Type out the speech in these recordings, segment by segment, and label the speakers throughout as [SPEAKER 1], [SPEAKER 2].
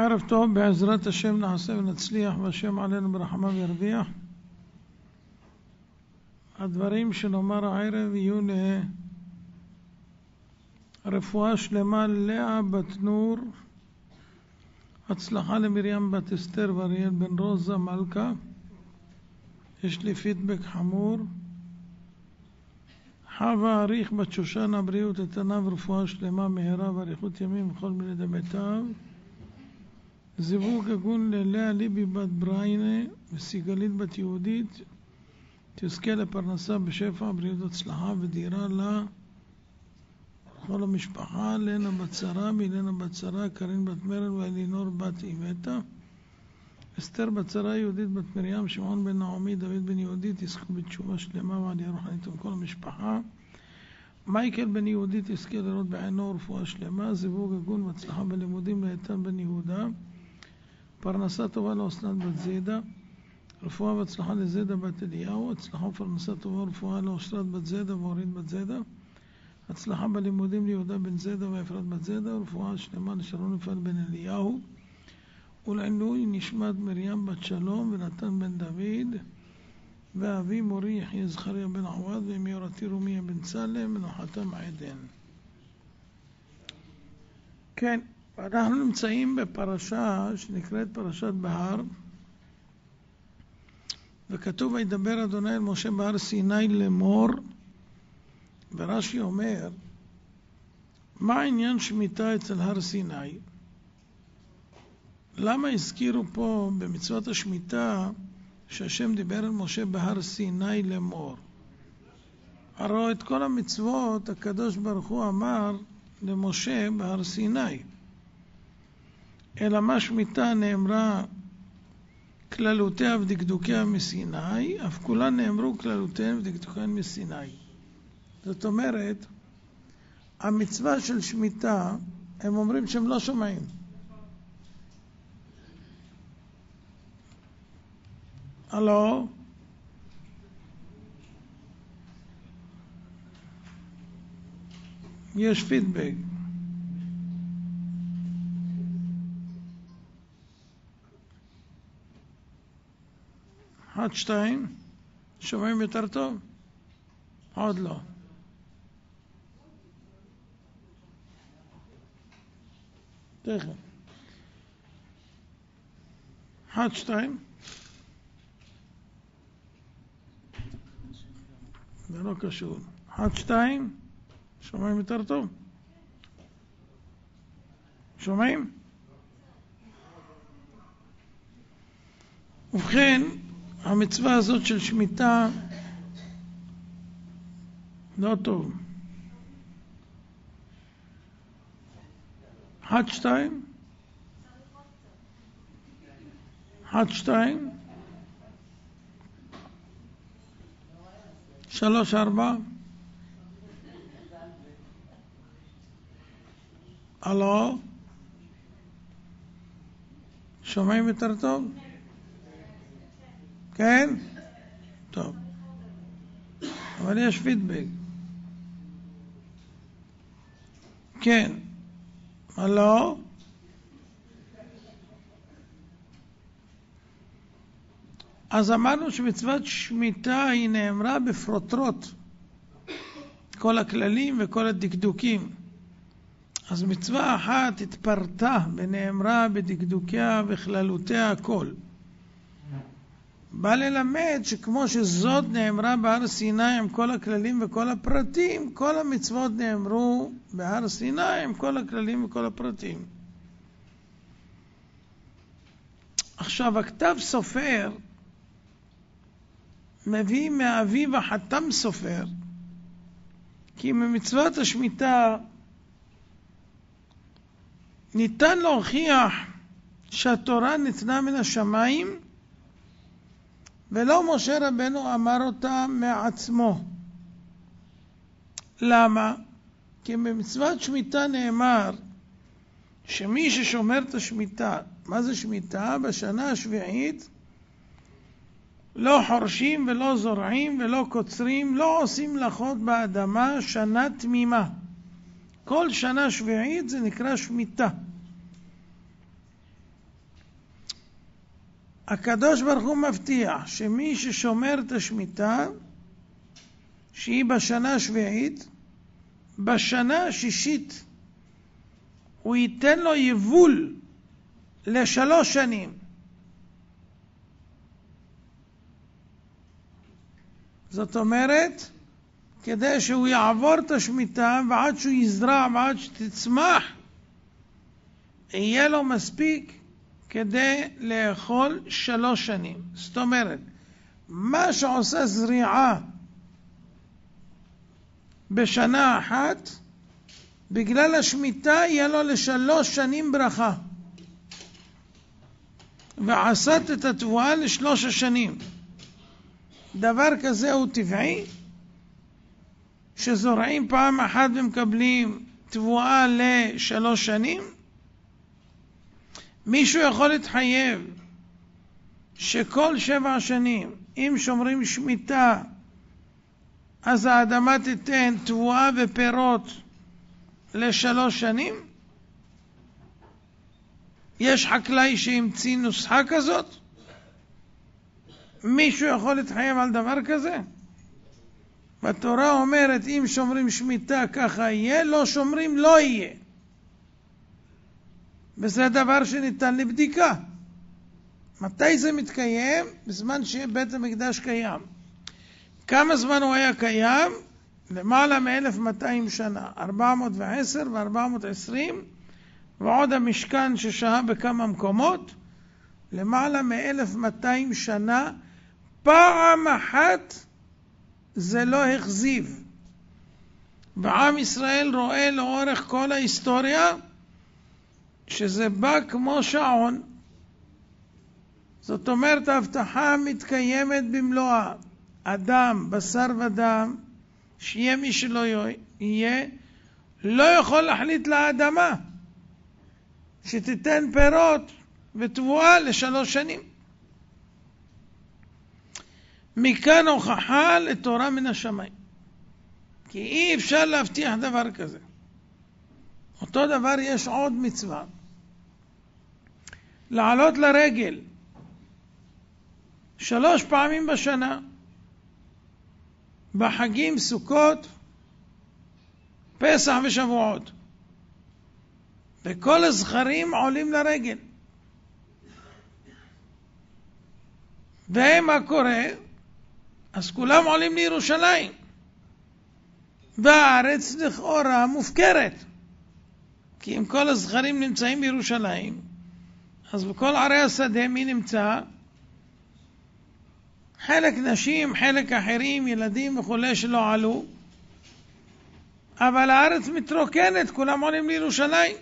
[SPEAKER 1] ערב טוב, בעזרת השם נעשה ונצליח והשם עלינו ברחמה וירוויח. הדברים שנאמר הערב יהיו לרפואה שלמה ללאה בת נור, הצלחה למרים בת אסתר ואריאל בן רוזה מלכה. יש לי פידבק חמור. חווה אריך בת שושנה בריאות איתנה ורפואה שלמה מהרה ואריכות ימים וכל בני ביתיו. זיווג הגון ללאה ליבי בת בריינה וסיגלית בת יהודית תזכה לפרנסה בשפע, בריאות הצלחה ודירה לה כל המשפחה, לנה בת שרה, מילנה בת שרה, קרין בת מרן ואלינור בת אימתה, אסתר בת שרה, יהודית בת מרים, שמעון בן נעמי, דוד בן יהודית, יזכו בתשובה שלמה ועלייה רוחנית עם כל המשפחה. מייקל בן יהודית יזכה לראות בעינו רפואה שלמה, זיווג הגון והצלחה בלימודים לאיתן בן יהודה. פרנסה טובה לאסנת בת זידה, רפואה והצלחה לזידה בת אליהו, הצלחה ופרנסה טובה ורפואה לאושרת בת זידה ואורית בת זידה, הצלחה בלימודים ליהודה בן זידה ואפרת בת זידה, ורפואה שלמה לשרון יפעל בן אליהו, ולעילוי נשמת מרים בת שלום ונתן בן דוד, ואבי מורי יחיה זכריה בן עווד, ואמי יורתי רומיה בן סלם, מנוחתם עדן. כן. אנחנו נמצאים בפרשה שנקראת פרשת בהר, וכתוב וידבר אדוני אל משה בהר סיני לאמור, ורש"י אומר, מה עניין שמיטה אצל הר סיני? למה הזכירו פה במצוות השמיטה שהשם דיבר אל משה בהר סיני לאמור? הרי את כל המצוות הקדוש ברוך הוא אמר למשה בהר סיני. אלא מה שמיטה נאמרה כללותיה ודקדוקיה מסיני, אף כולן נאמרו כללותיהן ודקדוקיהן מסיני. זאת אומרת, המצווה של שמיטה, הם אומרים שהם לא שומעים. הלו? יש פידבק. אחת, שתיים, שומעים יותר טוב? עוד לא. תכף. אחת, שתיים. זה לא קשור. אחת, שתיים, שומעים יותר טוב? שומעים? ובכן, המצווה הזאת של שמיטה לא טוב. אחת, שתיים? אחת, שתיים? שלוש, ארבע? הלו? שומעים יותר טוב? כן? טוב. אבל יש פידבק. כן. הלו? אז אמרנו שמצוות שמיטה היא נאמרה בפרוטרוט. כל הכללים וכל הדקדוקים. אז מצווה אחת התפרטה ונאמרה בדקדוקיה וכללותיה הכל. בא ללמד שכמו שזאת נאמרה בהר סיני עם כל הכללים וכל הפרטים, כל המצוות נאמרו בהר סיני עם כל הכללים וכל הפרטים. עכשיו, הכתב סופר מביא מאביו החתם סופר, כי ממצוות השמיטה ניתן להוכיח שהתורה ניתנה מן השמיים ולא משה רבנו אמר אותה מעצמו. למה? כי במצוות שמיטה נאמר שמי ששומר את השמיטה, מה זה שמיטה? בשנה השביעית לא חורשים ולא זורעים ולא קוצרים, לא עושים לחות באדמה שנה תמימה. כל שנה שביעית זה נקרא שמיטה. הקדוש ברוך הוא מבטיח שמי ששומר את השמיטה, שהיא בשנה השביעית, בשנה השישית הוא ייתן לו יבול לשלוש שנים. זאת אומרת, כדי שהוא יעבור את השמיטה ועד שהוא יזרע ועד שתצמח, יהיה לו מספיק כדי לאכול שלוש שנים. זאת אומרת, מה שעושה זריעה בשנה אחת, בגלל השמיטה יהיה לו לשלוש שנים ברכה. ועשת את התבואה לשלוש השנים. דבר כזה הוא טבעי, שזורעים פעם אחת ומקבלים תבואה לשלוש שנים? מישהו יכול להתחייב שכל שבע שנים, אם שומרים שמיטה, אז האדמה תיתן תבואה ופירות לשלוש שנים? יש חקלאי שהמציא נוסחה כזאת? מישהו יכול להתחייב על דבר כזה? והתורה אומרת, אם שומרים שמיטה ככה יהיה, לא שומרים לא יהיה. וזה דבר שניתן לבדיקה. מתי זה מתקיים? בזמן שבית המקדש קיים. כמה זמן הוא היה קיים? למעלה מ-1200 שנה, 410 ו-420, ועוד המשכן ששהה בכמה מקומות, למעלה מ-1200 שנה, פעם אחת זה לא הכזיב. ועם ישראל רואה לאורך כל ההיסטוריה שזה בא כמו שעון. זאת אומרת, ההבטחה מתקיימת במלואה. אדם, בשר ודם, שיהיה מי שלא יהיה, לא יכול להחליט לאדמה שתיתן פירות ותבואה לשלוש שנים. מכאן הוכחה לתורה מן השמיים. כי אי אפשר להבטיח דבר כזה. אותו דבר יש עוד מצווה. לעלות לרגל שלוש פעמים בשנה. בחגים סוכות, פסח ושבועות. וכל הזכרים עולים לרגל. ומה קורה? אז כולם עולים לירושלים. והארץ לכאורה מופקרת. כי אם כל הזכרים נמצאים בירושלים, אז בכל ערי השדה מי נמצא? חלק נשים, חלק אחרים, ילדים וכולי שלא עלו, אבל הארץ מתרוקנת, כולם עולים לירושלים.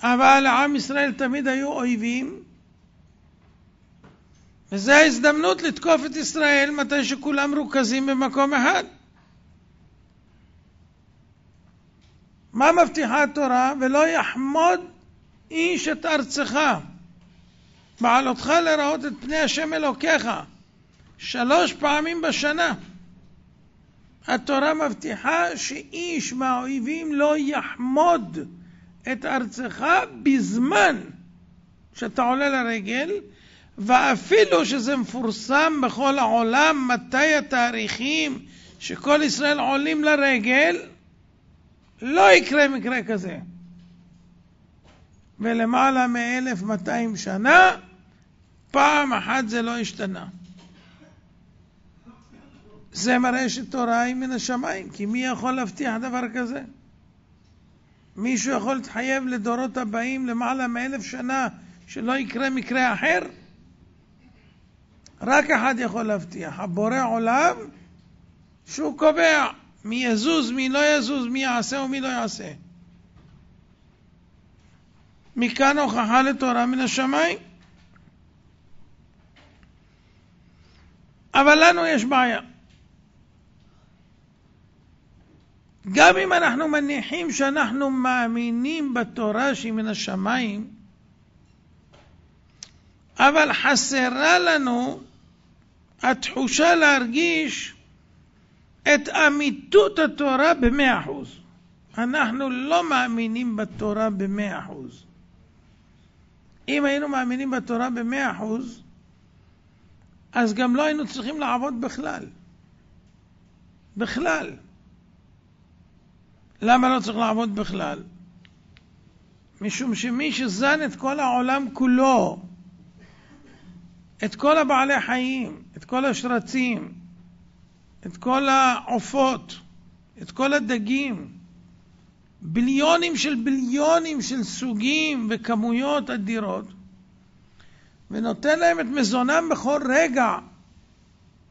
[SPEAKER 1] אבל לעם ישראל תמיד היו אויבים, וזו ההזדמנות לתקוף את ישראל מתי שכולם מרוכזים במקום אחד. מה מבטיחה התורה? ולא יחמוד איש את ארצך. בעלותך לראות את פני השם אלוקיך שלוש פעמים בשנה. התורה מבטיחה שאיש מהאויבים לא יחמוד את ארצך בזמן שאתה עולה לרגל, ואפילו שזה מפורסם בכל העולם מתי התאריכים שכל ישראל עולים לרגל, לא יקרה מקרה כזה. ולמעלה מ-1200 שנה, פעם אחת זה לא השתנה. זה מראה שתורה היא מן השמיים, כי מי יכול להבטיח דבר כזה? מישהו יכול להתחייב לדורות הבאים למעלה מאלף שנה שלא יקרה מקרה אחר? רק אחד יכול להבטיח, הבורא עולם שהוא קובע מי יזוז, מי לא יזוז, מי יעשה ומי לא יעשה. מכאן הוכחה לתורה מן השמיים. אבל לנו יש בעיה. גם אם אנחנו מניחים שאנחנו מאמינים בתורה שהיא מן השמיים, אבל חסרה לנו התחושה להרגיש את אמיתות התורה במאה אחוז. אנחנו לא מאמינים בתורה במאה אחוז. אם היינו מאמינים בתורה במאה אחוז, אז גם לא היינו צריכים לעבוד בכלל. בכלל. למה לא צריך לעבוד בכלל? משום שמי שזן את כל העולם כולו, את כל הבעלי חיים, את כל השרצים, את כל העופות, את כל הדגים, ביליונים של ביליונים של סוגים וכמויות אדירות, ונותן להם את מזונם בכל רגע.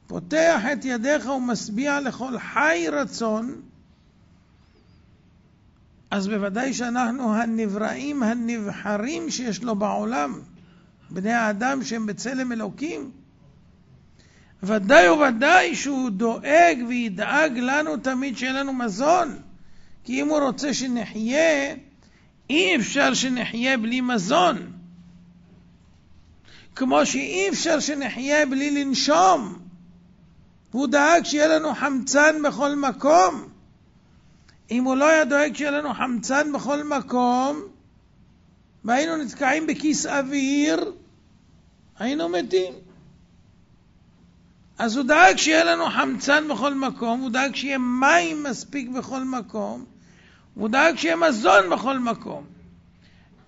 [SPEAKER 1] פותח את ידיך ומשביע לכל חי רצון, אז בוודאי שאנחנו הנבראים הנבחרים שיש לו בעולם, בני האדם שהם בצלם אלוקים. ודאי וודאי שהוא דואג וידאג לנו תמיד שיהיה לנו מזון. כי אם הוא רוצה שנחיה, אי אפשר שנחיה בלי מזון. כמו שאי אפשר שנחיה בלי לנשום. הוא דאג שיהיה לנו חמצן בכל מקום. אם הוא לא היה דואג שיהיה לנו חמצן בכל מקום, והיינו נתקעים בכיס אוויר, היינו מתים. אז הוא דאג שיהיה לנו חמצן בכל מקום, הוא דאג שיהיה מים מספיק בכל מקום, הוא דאג שיהיה מזון בכל מקום.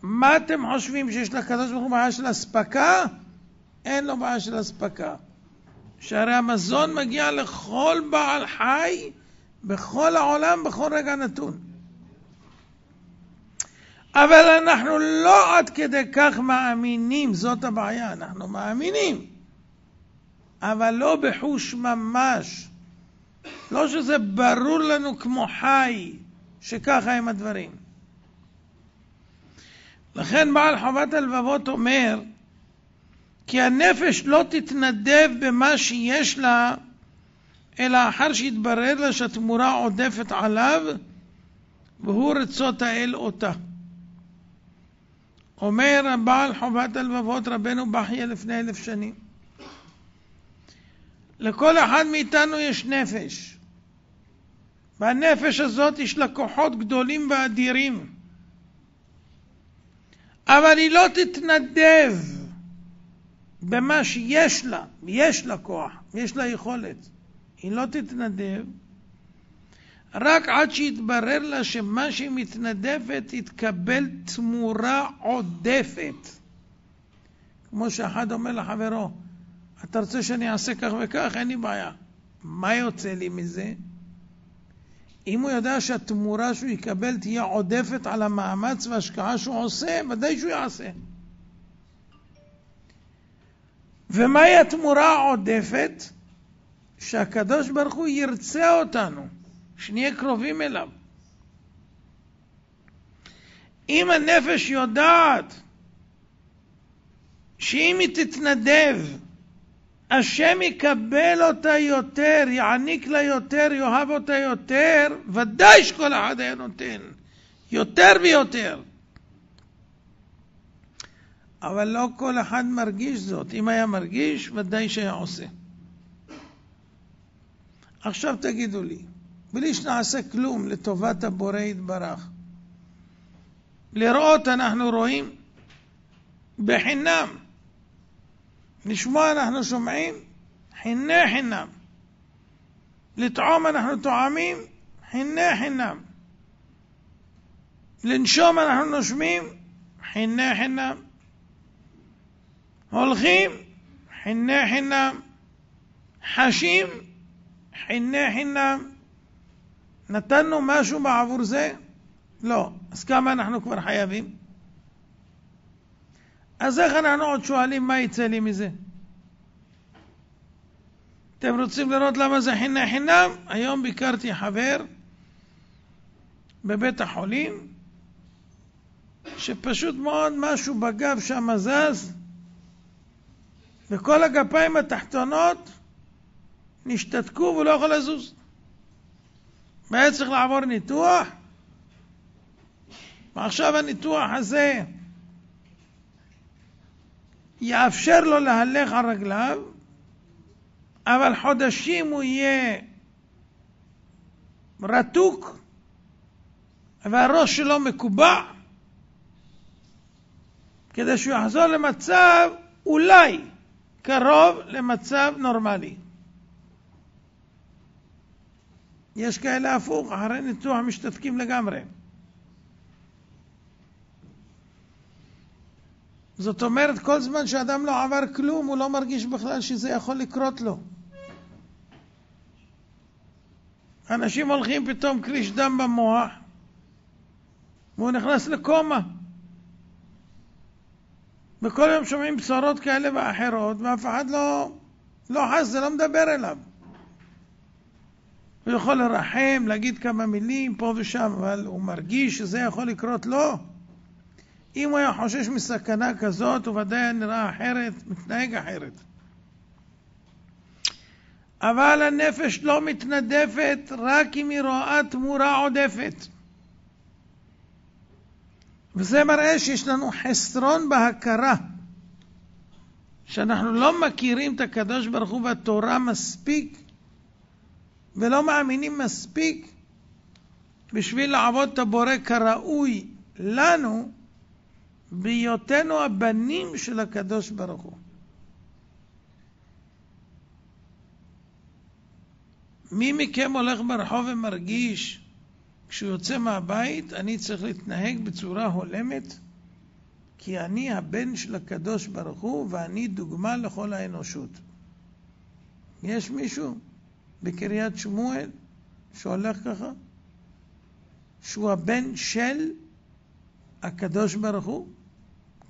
[SPEAKER 1] מה אתם חושבים שיש לקדוש ברוך הוא בעיה של אספקה? אין לו בעיה של אספקה. שהרי המזון מגיע לכל בעל חי בכל העולם בכל רגע נתון. אבל אנחנו לא עד כדי כך מאמינים, זאת הבעיה, אנחנו מאמינים, אבל לא בחוש ממש. לא שזה ברור לנו כמו חי, שככה הם הדברים. לכן בעל חוות הלבבות אומר, כי הנפש לא תתנדב במה שיש לה, אלא אחר שיתברר לה שהתמורה עודפת עליו, והוא רצות האל אותה. אומר בעל חובת הלבבות רבנו בחייה לפני אלף שנים. לכל אחד מאיתנו יש נפש. והנפש הזאת יש לה כוחות גדולים ואדירים. אבל היא לא תתנדב במה שיש לה, יש לה כוח, יש לה יכולת. היא לא תתנדב רק עד שיתברר לה שמה שהיא מתנדבת יתקבל תמורה עודפת. כמו שאחד אומר לחברו, אתה רוצה שאני אעשה כך וכך? אין לי בעיה. מה יוצא לי מזה? אם הוא יודע שהתמורה שהוא יקבל תהיה עודפת על המאמץ וההשקעה שהוא עושה, ודאי שהוא יעשה. ומהי התמורה העודפת? שהקדוש ברוך הוא ירצה אותנו, שנהיה קרובים אליו. אם הנפש יודעת שאם היא תתנדב השם יקבל אותה יותר, יעניק לה יותר, יאהב אותה יותר, ודאי שכל אחד היה נותן, יותר ויותר. אבל לא כל אחד מרגיש זאת. אם היה מרגיש, ודאי שהיה עושה. עכשיו תגידו לי, בלי שנעשה כלום לטובת הבורא יתברך, לראות אנחנו רואים בחינם. לשמוע אנחנו שומעים, חיני חינם. לטעום אנחנו טועמים, חיני חינם. לנשום אנחנו נושמים, חיני חינם. הולכים, חיני חינם. חשים, חיני חינם. נתנו משהו בעבור זה? לא. אז כמה אנחנו כבר חייבים? אז איך אנחנו עוד שואלים מה יצא לי מזה? אתם רוצים לראות למה זה חינם חינם? היום ביקרתי חבר בבית החולים, שפשוט מאוד משהו בגב שם זז, וכל הגפיים התחתונות נשתתקו והוא לא יכול לזוז. והיה צריך לעבור ניתוח, ועכשיו הניתוח הזה יאפשר לו להלך על רגליו, אבל חודשים הוא יהיה רתוק, והראש שלו מקובע. כדי שהוא יחזור למצב אולי קרוב למצב נורמלי. יש כאלה הפוך, אחרי ניתוח משתתקים לגמרי. זאת אומרת, כל זמן שאדם לא עבר כלום, הוא לא מרגיש בכלל שזה יכול לקרות לו. אנשים הולכים פתאום כריש דם במוח, והוא נכנס לקומה. וכל יום שומעים בשורות כאלה ואחרות, ואף אחד לא, לא חס, זה לא מדבר אליו. הוא יכול לרחם, להגיד כמה מילים פה ושם, אבל הוא מרגיש שזה יכול לקרות לו. אם הוא היה חושש מסכנה כזאת, הוא ודאי נראה אחרת, מתנהג אחרת. אבל הנפש לא מתנדפת רק אם היא רואה תמורה עודפת. וזה מראה שיש לנו חסרון בהכרה, שאנחנו לא מכירים את הקדוש ברוך הוא והתורה מספיק, ולא מאמינים מספיק בשביל לעבוד את הבורא כראוי לנו, בהיותנו הבנים של הקדוש ברוך הוא. מי מכם הולך ברחוב ומרגיש כשהוא יוצא מהבית, אני צריך להתנהג בצורה הולמת, כי אני הבן של הקדוש ברוך הוא ואני דוגמה לכל האנושות. יש מישהו בקריית שמואל שהולך ככה? שהוא הבן של הקדוש ברוך הוא?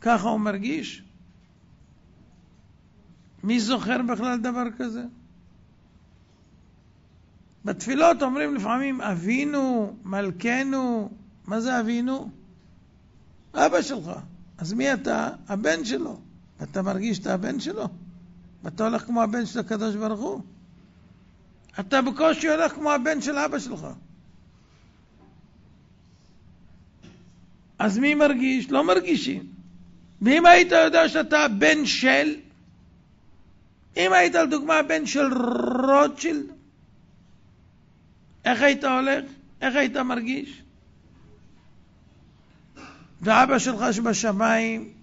[SPEAKER 1] ככה הוא מרגיש? מי זוכר בכלל דבר כזה? בתפילות אומרים לפעמים אבינו, מלכנו, מה זה אבינו? אבא שלך. אז מי אתה? הבן שלו. ואתה מרגיש שאתה הבן שלו? ואתה הולך כמו הבן של הקדוש ברוך הוא? אתה בקושי הולך כמו הבן של אבא שלך. אז מי מרגיש? לא מרגישים. ואם היית יודע שאתה בן של, אם היית לדוגמה בן של רוטשילד, איך היית הולך? איך היית מרגיש? ואבא שלך שבשמיים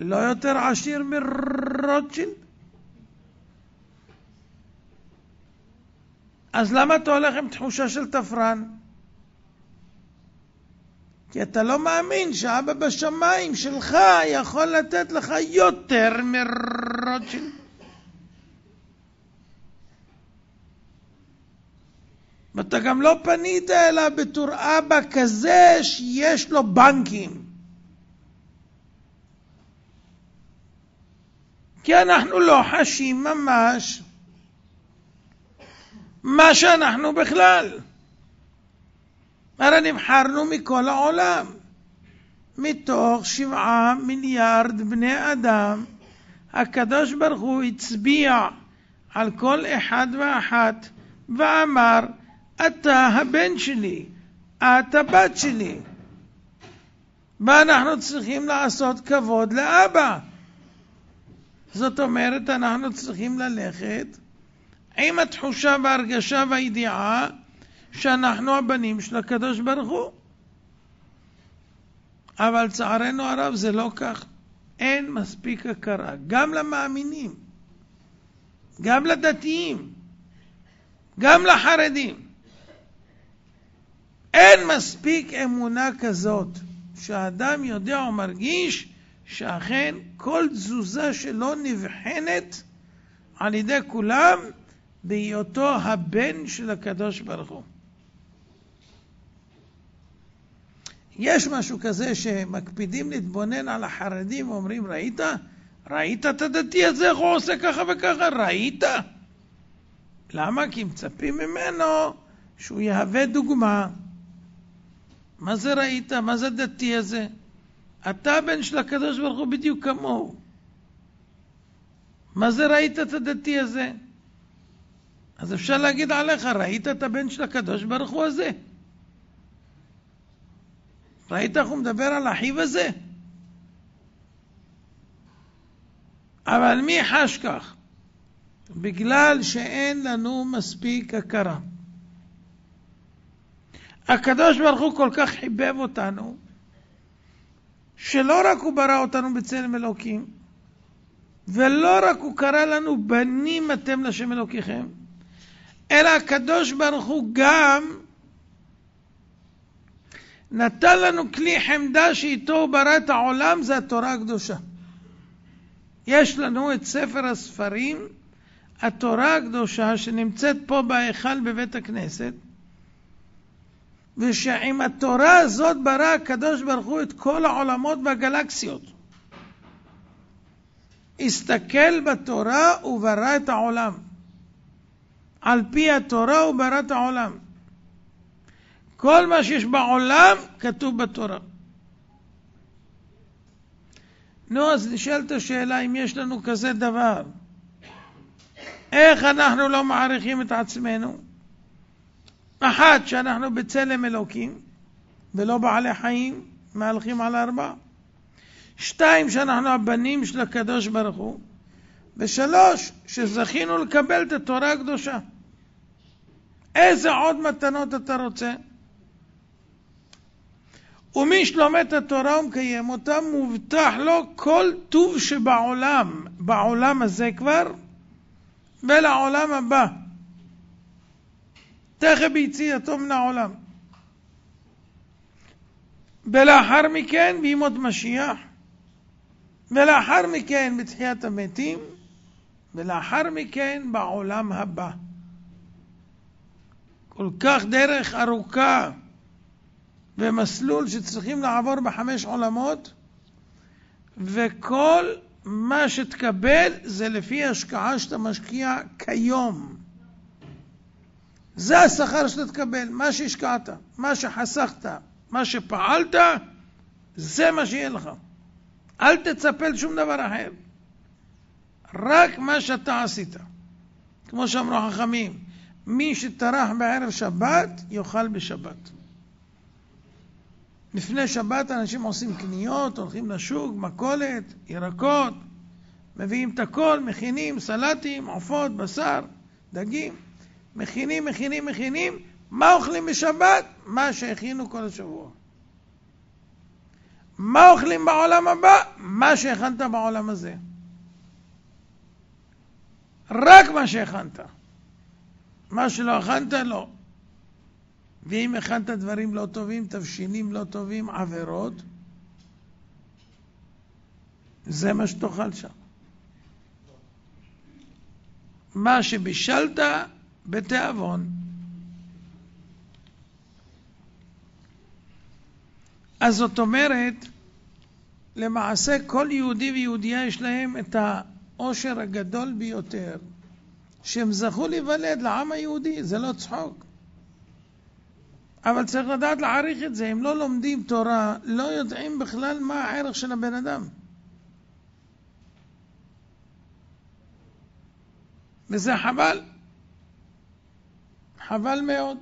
[SPEAKER 1] לא יותר עשיר מרוטשילד? אז למה אתה הולך עם תחושה של תפרן? כי אתה לא מאמין שאבא בשמיים שלך יכול לתת לך יותר מרוטשילד. ואתה גם לא פנית אליו בתור אבא כזה שיש לו בנקים. כי אנחנו לא חשים ממש מה שאנחנו בכלל. הרי נבחרנו מכל העולם. מתוך שבעה מיליארד בני אדם, הקדוש ברוך הוא הצביע על כל אחד ואחת ואמר, אתה הבן שלי, את הבת שלי. ואנחנו צריכים לעשות כבוד לאבא. זאת אומרת, אנחנו צריכים ללכת עם התחושה וההרגשה והידיעה שאנחנו הבנים של הקדוש ברוך הוא. אבל לצערנו הרב זה לא כך. אין מספיק הכרה, גם למאמינים, גם לדתיים, גם לחרדים. אין מספיק אמונה כזאת, שהאדם יודע או מרגיש שאכן כל תזוזה שלו נבחנת על ידי כולם בהיותו הבן של הקדוש ברוך הוא. יש משהו כזה שמקפידים להתבונן על החרדים ואומרים, ראית? ראית את הדתי הזה, איך הוא עושה ככה וככה? ראית? למה? כי מצפים ממנו שהוא יהווה דוגמה. מה זה ראית? מה זה הדתי הזה? אתה בן של הקדוש ברוך הוא בדיוק כמוהו. מה זה ראית את הדתי הזה? אז אפשר להגיד עליך, ראית את הבן של הקדוש ברוך הוא הזה? ראית איך הוא מדבר על אחיו הזה? אבל מי חש כך? בגלל שאין לנו מספיק הכרה. הקדוש ברוך הוא כל כך חיבב אותנו, שלא רק הוא ברא אותנו בצלם אלוקים, ולא רק הוא קרא לנו בנים אתם לשם אלוקיכם, אלא הקדוש ברוך הוא גם נתן לנו כלי חמדה שאיתו הוא ברא את העולם, זה התורה הקדושה. יש לנו את ספר הספרים, התורה הקדושה שנמצאת פה בהיכל בבית הכנסת, ושעם התורה הזאת ברא הקדוש ברוך הוא את כל העולמות והגלקסיות. הסתכל בתורה וברא את העולם. על פי התורה הוא ברא את העולם. כל מה שיש בעולם כתוב בתורה. נו, אז נשאלת השאלה אם יש לנו כזה דבר. איך אנחנו לא מעריכים את עצמנו? אחת, שאנחנו בצלם אלוקים ולא בעלי חיים, מהלכים על ארבע. שתיים, שאנחנו הבנים של הקדוש ברוך הוא. ושלוש, שזכינו לקבל את התורה הקדושה. איזה עוד מתנות אתה רוצה? ומי שלומד את התורה ומקיים אותה, מובטח לו כל טוב שבעולם, בעולם הזה כבר, ולעולם הבא. תכף ביציאתו מן העולם. ולאחר מכן בימות משיח, ולאחר מכן בתחיית המתים, ולאחר מכן בעולם הבא. כל כך דרך ארוכה ומסלול שצריכים לעבור בחמש עולמות, וכל מה שתקבל זה לפי השקעה שאתה משקיע כיום. זה השכר שאתה תקבל, מה שהשקעת, מה שחסכת, מה שפעלת, זה מה שיהיה לך. אל תצפה לשום דבר אחר. רק מה שאתה עשית. כמו שאמרו החכמים, מי שטרח בערב שבת, יאכל בשבת. לפני שבת אנשים עושים קניות, הולכים לשוק, מכולת, ירקות, מביאים את הכל, מכינים סלטים, עופות, בשר, דגים, מכינים, מכינים, מכינים, מה אוכלים בשבת? מה שהכינו כל השבוע. מה אוכלים בעולם הבא? מה שהכנת בעולם הזה. רק מה שהכנת. מה שלא הכנת, לא. ואם הכנת דברים לא טובים, תבשילים לא טובים, עבירות, זה מה שתאכל שם. מה שבישלת בתיאבון. אז זאת אומרת, למעשה כל יהודי ויהודייה יש להם את העושר הגדול ביותר, שהם זכו להיוולד לעם היהודי, זה לא צחוק. אבל צריך לדעת להעריך את זה. אם לא לומדים תורה, לא יודעים בכלל מה הערך של הבן אדם. וזה חבל. חבל מאוד.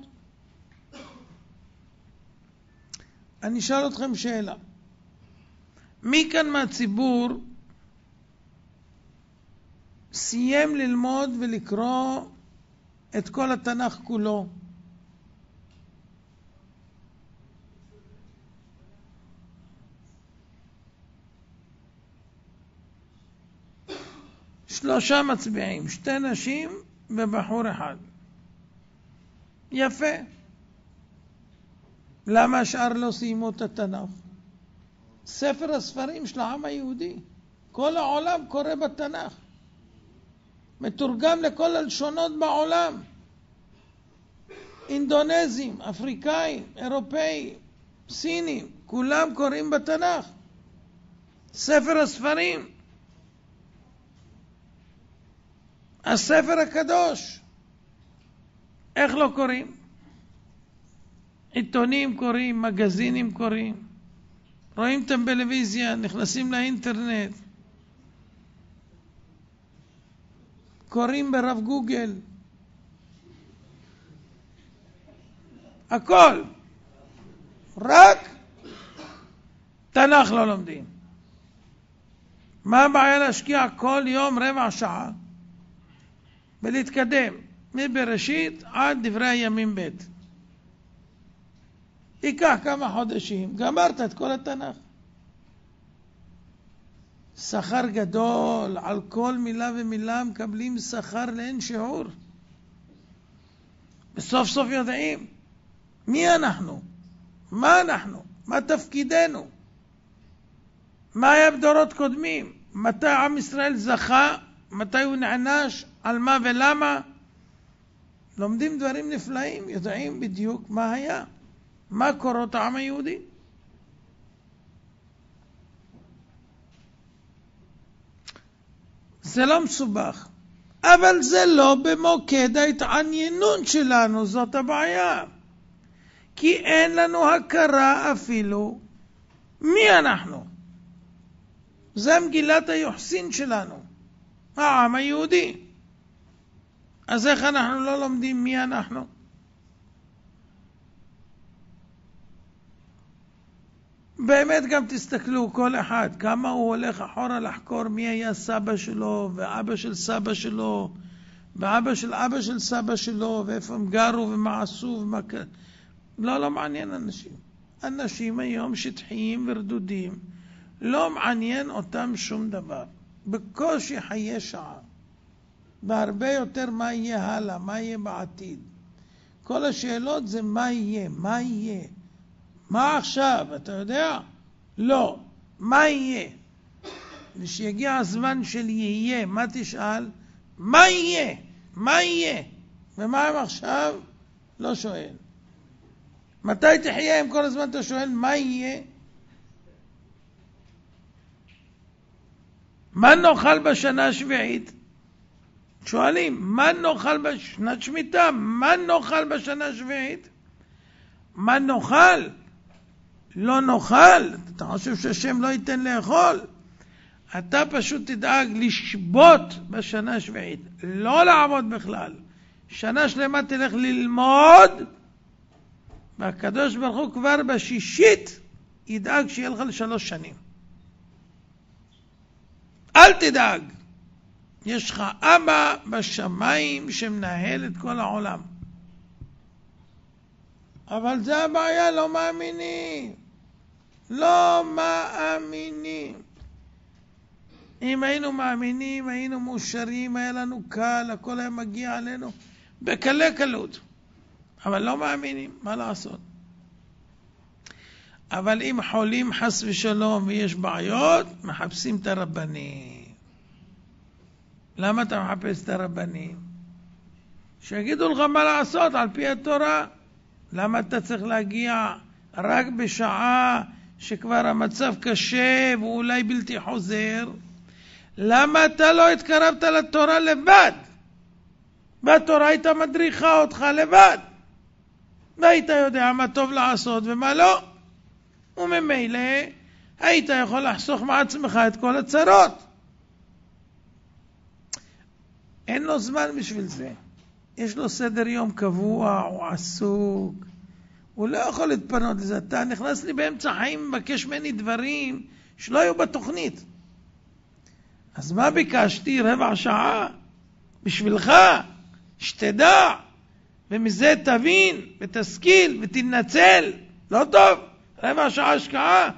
[SPEAKER 1] אני אשאל אתכם שאלה. מי כאן מהציבור סיים ללמוד ולקרוא את כל התנ"ך כולו? שלושה מצביעים, שתי נשים ובחור אחד. יפה. למה השאר לא סיימו את התנ"ך? ספר הספרים של העם היהודי. כל העולם קורא בתנ"ך. מתורגם לכל הלשונות בעולם. אינדונזים, אפריקאים, אירופאים, סינים, כולם קוראים בתנ"ך. ספר הספרים. הספר הקדוש. איך לא קוראים? עיתונים קוראים, מגזינים קוראים, רואים את הטלוויזיה, נכנסים לאינטרנט, קוראים ברב גוגל, הכל, רק תנ"ך לא לומדים. מה הבעיה להשקיע כל יום רבע שעה ולהתקדם מבראשית עד דברי הימים ב'? ייקח כמה חודשים, גמרת את כל התנ"ך. שכר גדול, על כל מילה ומילה מקבלים שכר לאין שיעור. וסוף סוף יודעים. מי אנחנו, מה אנחנו, מה תפקידנו, מה היה בדורות קודמים, מתי עם ישראל זכה, מתי הוא נענש, על מה ולמה. לומדים דברים נפלאים, יודעים בדיוק מה היה, מה קורות העם היהודי. זה לא מסובך, אבל זה לא במוקד ההתעניינות שלנו, זאת הבעיה. כי אין לנו הכרה אפילו מי אנחנו. זה מגילת היוחסין שלנו, העם היהודי. אז איך אנחנו לא לומדים מי אנחנו? באמת גם תסתכלו, כל אחד, כמה הוא הולך אחורה לחקור מי היה סבא שלו, ואבא של סבא שלו, ואבא של אבא של סבא שלו, ואיפה הם גרו, ומה עשו, ומה... לא, לא מעניין אנשים. אנשים היום שטחיים ורדודים, לא מעניין אותם שום דבר. בקושי חיי שעה. והרבה יותר מה יהיה הלאה, מה יהיה בעתיד. כל השאלות זה מה יהיה, מה יהיה. מה עכשיו, אתה יודע? לא. מה יהיה? ושיגיע הזמן של יהיה, מה תשאל? מה יהיה? מה יהיה? ומה הם עכשיו? לא שואל. מתי תחיה אם כל הזמן אתה שואל מה יהיה? מה נאכל בשנה השביעית? שואלים, מה נאכל בשנת שמיטה? מה נאכל בשנה השביעית? מה נאכל? לא נאכל? אתה חושב שהשם לא ייתן לאכול? אתה פשוט תדאג לשבות בשנה השביעית, לא לעבוד בכלל. שנה שלמה תלך ללמוד, והקדוש ברוך הוא כבר בשישית ידאג שיהיה לך לשלוש שנים. אל תדאג. יש לך אבא בשמיים שמנהל את כל העולם. אבל זה הבעיה, לא מאמינים. לא מאמינים. אם היינו מאמינים, היינו מאושרים, היה לנו קל, הכל היה מגיע עלינו בקלי קלות. אבל לא מאמינים, מה לעשות? אבל אם חולים חס ושלום ויש בעיות, מחפשים את הרבנים. למה אתה מחפש את הרבנים? שיגידו לך מה לעשות על פי התורה. למה אתה צריך להגיע רק בשעה שכבר המצב קשה ואולי בלתי חוזר? למה אתה לא התקרבת לתורה לבד? והתורה הייתה מדריכה אותך לבד. והיית יודע מה טוב לעשות ומה לא. וממילא היית יכול לחסוך מעצמך את כל הצרות. אין לו זמן בשביל זה. יש לו סדר יום קבוע, הוא עסוק, הוא לא יכול להתפנות לזה. אתה נכנס לי באמצע חיים ומבקש ממני דברים שלא היו בתוכנית. אז מה ביקשתי? רבע שעה? בשבילך, שתדע, ומזה תבין, ותשכיל, ותנצל. לא טוב, רבע שעה השקעה.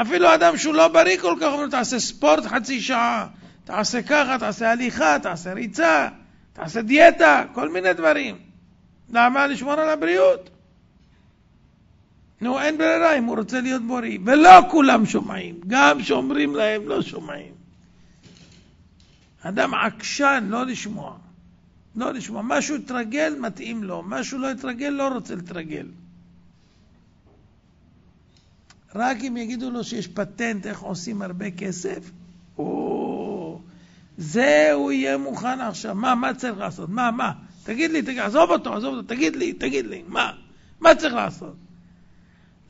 [SPEAKER 1] אפילו אדם שהוא לא בריא כל כך, אומרים, תעשה ספורט חצי שעה, תעשה ככה, תעשה הליכה, תעשה ריצה, תעשה דיאטה, כל מיני דברים. למה? לשמור על הבריאות. נו, אין ברירה אם הוא רוצה להיות בריא. ולא כולם שומעים, גם שאומרים להם לא שומעים. אדם עקשן, לא לשמוע. לא לשמוע. משהו התרגל, מתאים לו. משהו לא התרגל, לא רוצה להתרגל. רק אם יגידו לו שיש פטנט איך עושים הרבה כסף, או, זה הוא יהיה מוכן עכשיו. מה, מה צריך לעשות? מה, מה? תגיד לי, תגיד, עזוב אותו, עזוב אותו, תגיד לי, תגיד לי, מה? מה צריך לעשות?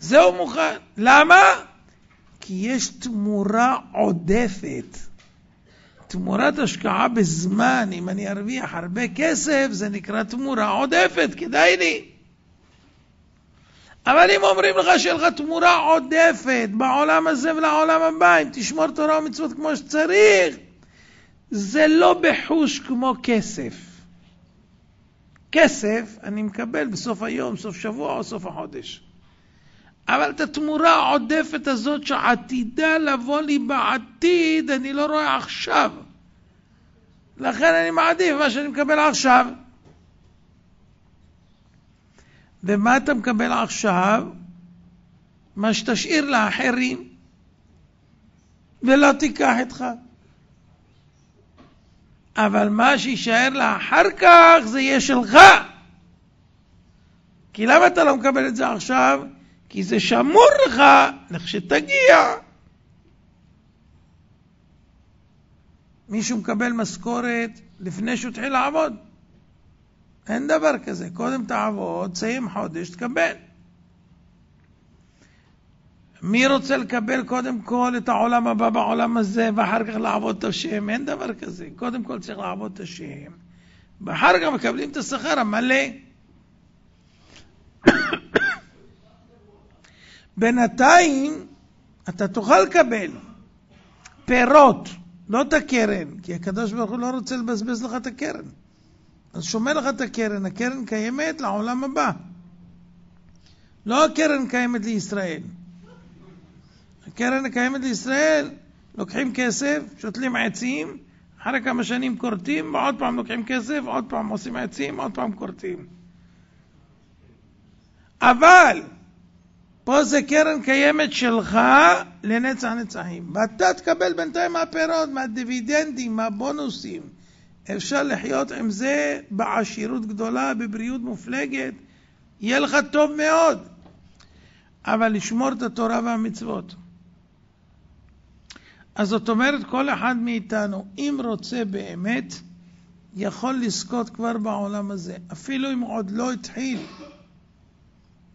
[SPEAKER 1] זה הוא מוכן. למה? כי יש תמורה עודפת. תמורת השקעה בזמן, אם אני ארוויח הרבה כסף, זה נקרא תמורה עודפת, כדאי לי. אבל אם אומרים לך שיהיה לך תמורה עודפת בעולם הזה ולעולם הבא, אם תשמור תורה ומצוות כמו שצריך, זה לא בחוש כמו כסף. כסף אני מקבל בסוף היום, סוף שבוע או סוף החודש. אבל את התמורה העודפת הזאת שעתידה לבוא לי בעתיד, אני לא רואה עכשיו. לכן אני מעדיף מה שאני מקבל עכשיו. ומה אתה מקבל עכשיו? מה שתשאיר לאחרים, ולא תיקח איתך. אבל מה שיישאר לאחר כך זה יהיה שלך. כי למה אתה לא מקבל את זה עכשיו? כי זה שמור לך לכשתגיע. מישהו מקבל משכורת לפני שהוא התחיל לעבוד. אין דבר כזה. קודם תעבוד, תסיים חודש, תקבל. מי רוצה לקבל קודם כל את העולם הבא בעולם הזה ואחר כך לעבוד את השם? אין דבר כזה. קודם כל צריך לעבוד את השם, ואחר כך מקבלים את השכר המלא. בינתיים אתה תוכל לקבל פירות, לא את הקרן, כי הקדוש ברוך הוא לא רוצה לבזבז לך את הקרן. אז שומר לך את הקרן, הקרן קיימת לעולם הבא. לא הקרן קיימת לישראל. הקרן הקיימת לישראל, לוקחים כסף, שותלים עצים, אחרי כמה שנים כורתים, ועוד פעם לוקחים כסף, עוד פעם עושים עצים, עוד פעם כורתים. אבל פה זה קרן קיימת שלך לנצח נצחים. ואתה תקבל בינתיים מהפירות, מהדיבידנדים, מהבונוסים. אפשר לחיות עם זה בעשירות גדולה, בבריאות מופלגת. יהיה לך טוב מאוד. אבל לשמור את התורה והמצוות. אז זאת אומרת, כל אחד מאיתנו, אם רוצה באמת, יכול לזכות כבר בעולם הזה, אפילו אם עוד לא התחיל.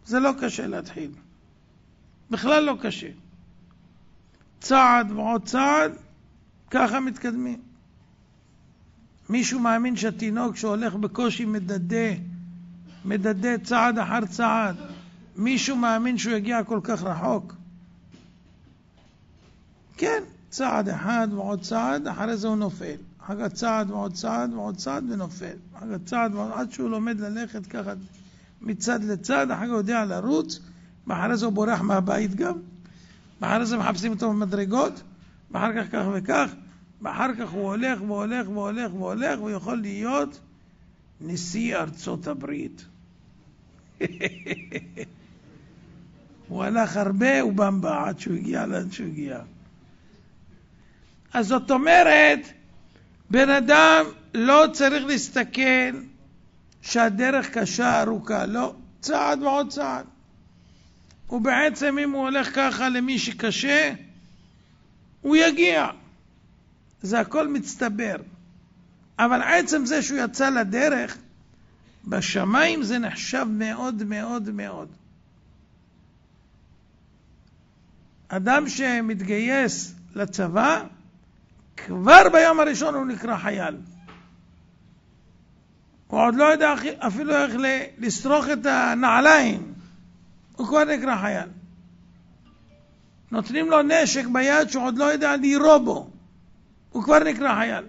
[SPEAKER 1] זה לא קשה להתחיל. בכלל לא קשה. צעד ועוד צעד, ככה מתקדמים. מישהו מאמין שהתינוק שהולך בקושי מדדה, מדדה צעד אחר צעד, מישהו מאמין שהוא יגיע כל כך רחוק? כן, צעד אחד ועוד צעד, אחרי זה הוא נופל. אחר כך צעד ועוד צעד ועוד צעד ונופל. אחר כך צעד ועוד, עד שהוא לומד ללכת ככה מצד לצד, אחר כך הוא יודע לרוץ, ואחרי זה הוא בורח מהבית גם, ואחרי זה מחפשים אותו במדרגות, ואחר כך כך וכך, ואחר כך הוא הולך והולך והולך והולך, והוא יכול להיות נשיא ארצות הברית. הוא הלך הרבה, הוא במבה עד שהוא הגיע לאן שהוא הגיע. אז זאת אומרת, בן אדם לא צריך להסתכל שהדרך קשה, ארוכה, לא, צעד ועוד צעד. ובעצם אם הוא הולך ככה למי שקשה, הוא יגיע. זה הכל מצטבר. אבל עצם זה שהוא יצא לדרך, בשמיים זה נחשב מאוד מאוד מאוד. אדם שמתגייס לצבא, כבר ביום הראשון הוא נקרא חייל. הוא עוד לא יודע אפילו איך לסרוך את הנעליים, הוא כבר נקרא חייל. נותנים לו נשק ביד שהוא עוד לא יודע לירו בו, הוא כבר נקרא חייל.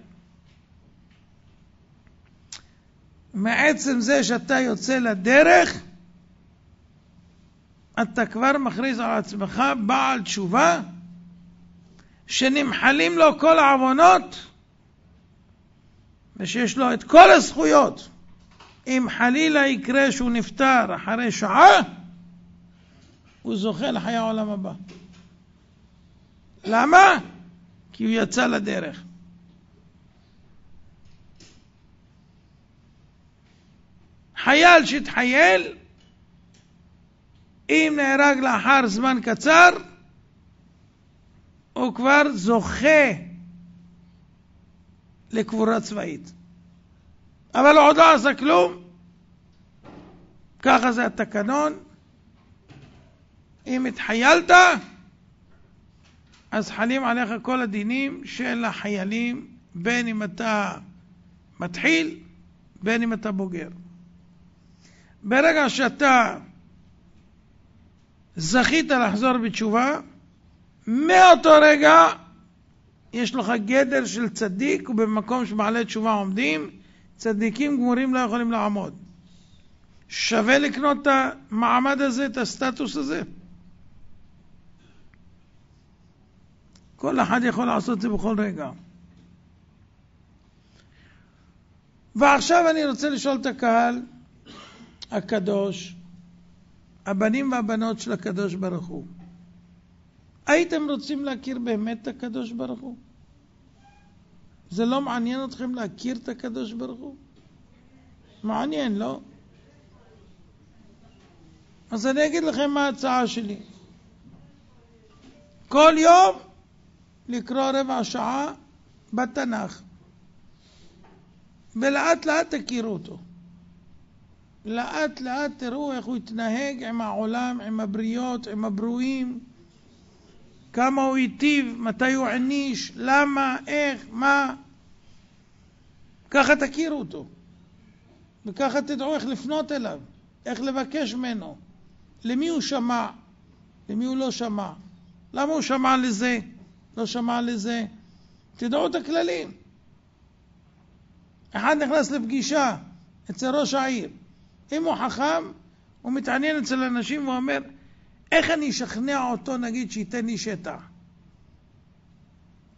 [SPEAKER 1] מעצם זה שאתה יוצא לדרך, אתה כבר מכריז על עצמך בעל תשובה, שנמחלים לו כל העוונות, ושיש לו את כל הזכויות. אם חלילה יקרה שהוא נפטר אחרי שעה, הוא זוכה לחיי העולם הבא. למה? כי הוא יצא לדרך. חייל שהתחייל, אם נהרג לאחר זמן קצר, הוא כבר זוכה לקבורה צבאית. אבל הוא עוד לא עשה כלום. ככה זה התקנון. אם התחיילת, אז חלים עליך כל הדינים של החיילים, בין אם אתה מתחיל, בין אם אתה בוגר. ברגע שאתה זכית לחזור בתשובה, מאותו רגע יש לך גדר של צדיק, ובמקום שבעלי תשובה עומדים, צדיקים גמורים לא יכולים לעמוד. שווה לקנות את המעמד הזה, את הסטטוס הזה. כל אחד יכול לעשות את זה בכל רגע. ועכשיו אני רוצה לשאול את הקהל הקדוש, הבנים והבנות של הקדוש ברוך הוא. הייתם רוצים להכיר באמת את הקדוש ברוך הוא? זה לא מעניין אתכם להכיר את הקדוש ברוך הוא? מעניין, לא? אז אני אגיד לכם מה ההצעה שלי. כל יום לקרוא רבע שעה בתנ"ך, ולאט לאט תכירו אותו. לאט לאט תראו איך הוא התנהג עם העולם, עם הבריות, עם הברואים, כמה הוא היטיב, מתי הוא העניש, למה, איך, מה. ככה תכירו אותו. וככה תדעו איך לפנות אליו, איך לבקש ממנו. למי הוא שמע, למי הוא לא שמע. למה הוא שמע לזה, לא שמע לזה. תדעו את הכללים. אחד נכנס לפגישה אצל ראש העיר. אם הוא חכם, הוא מתעניין אצל אנשים ואומר, איך אני אשכנע אותו, נגיד, שייתן לי שטח?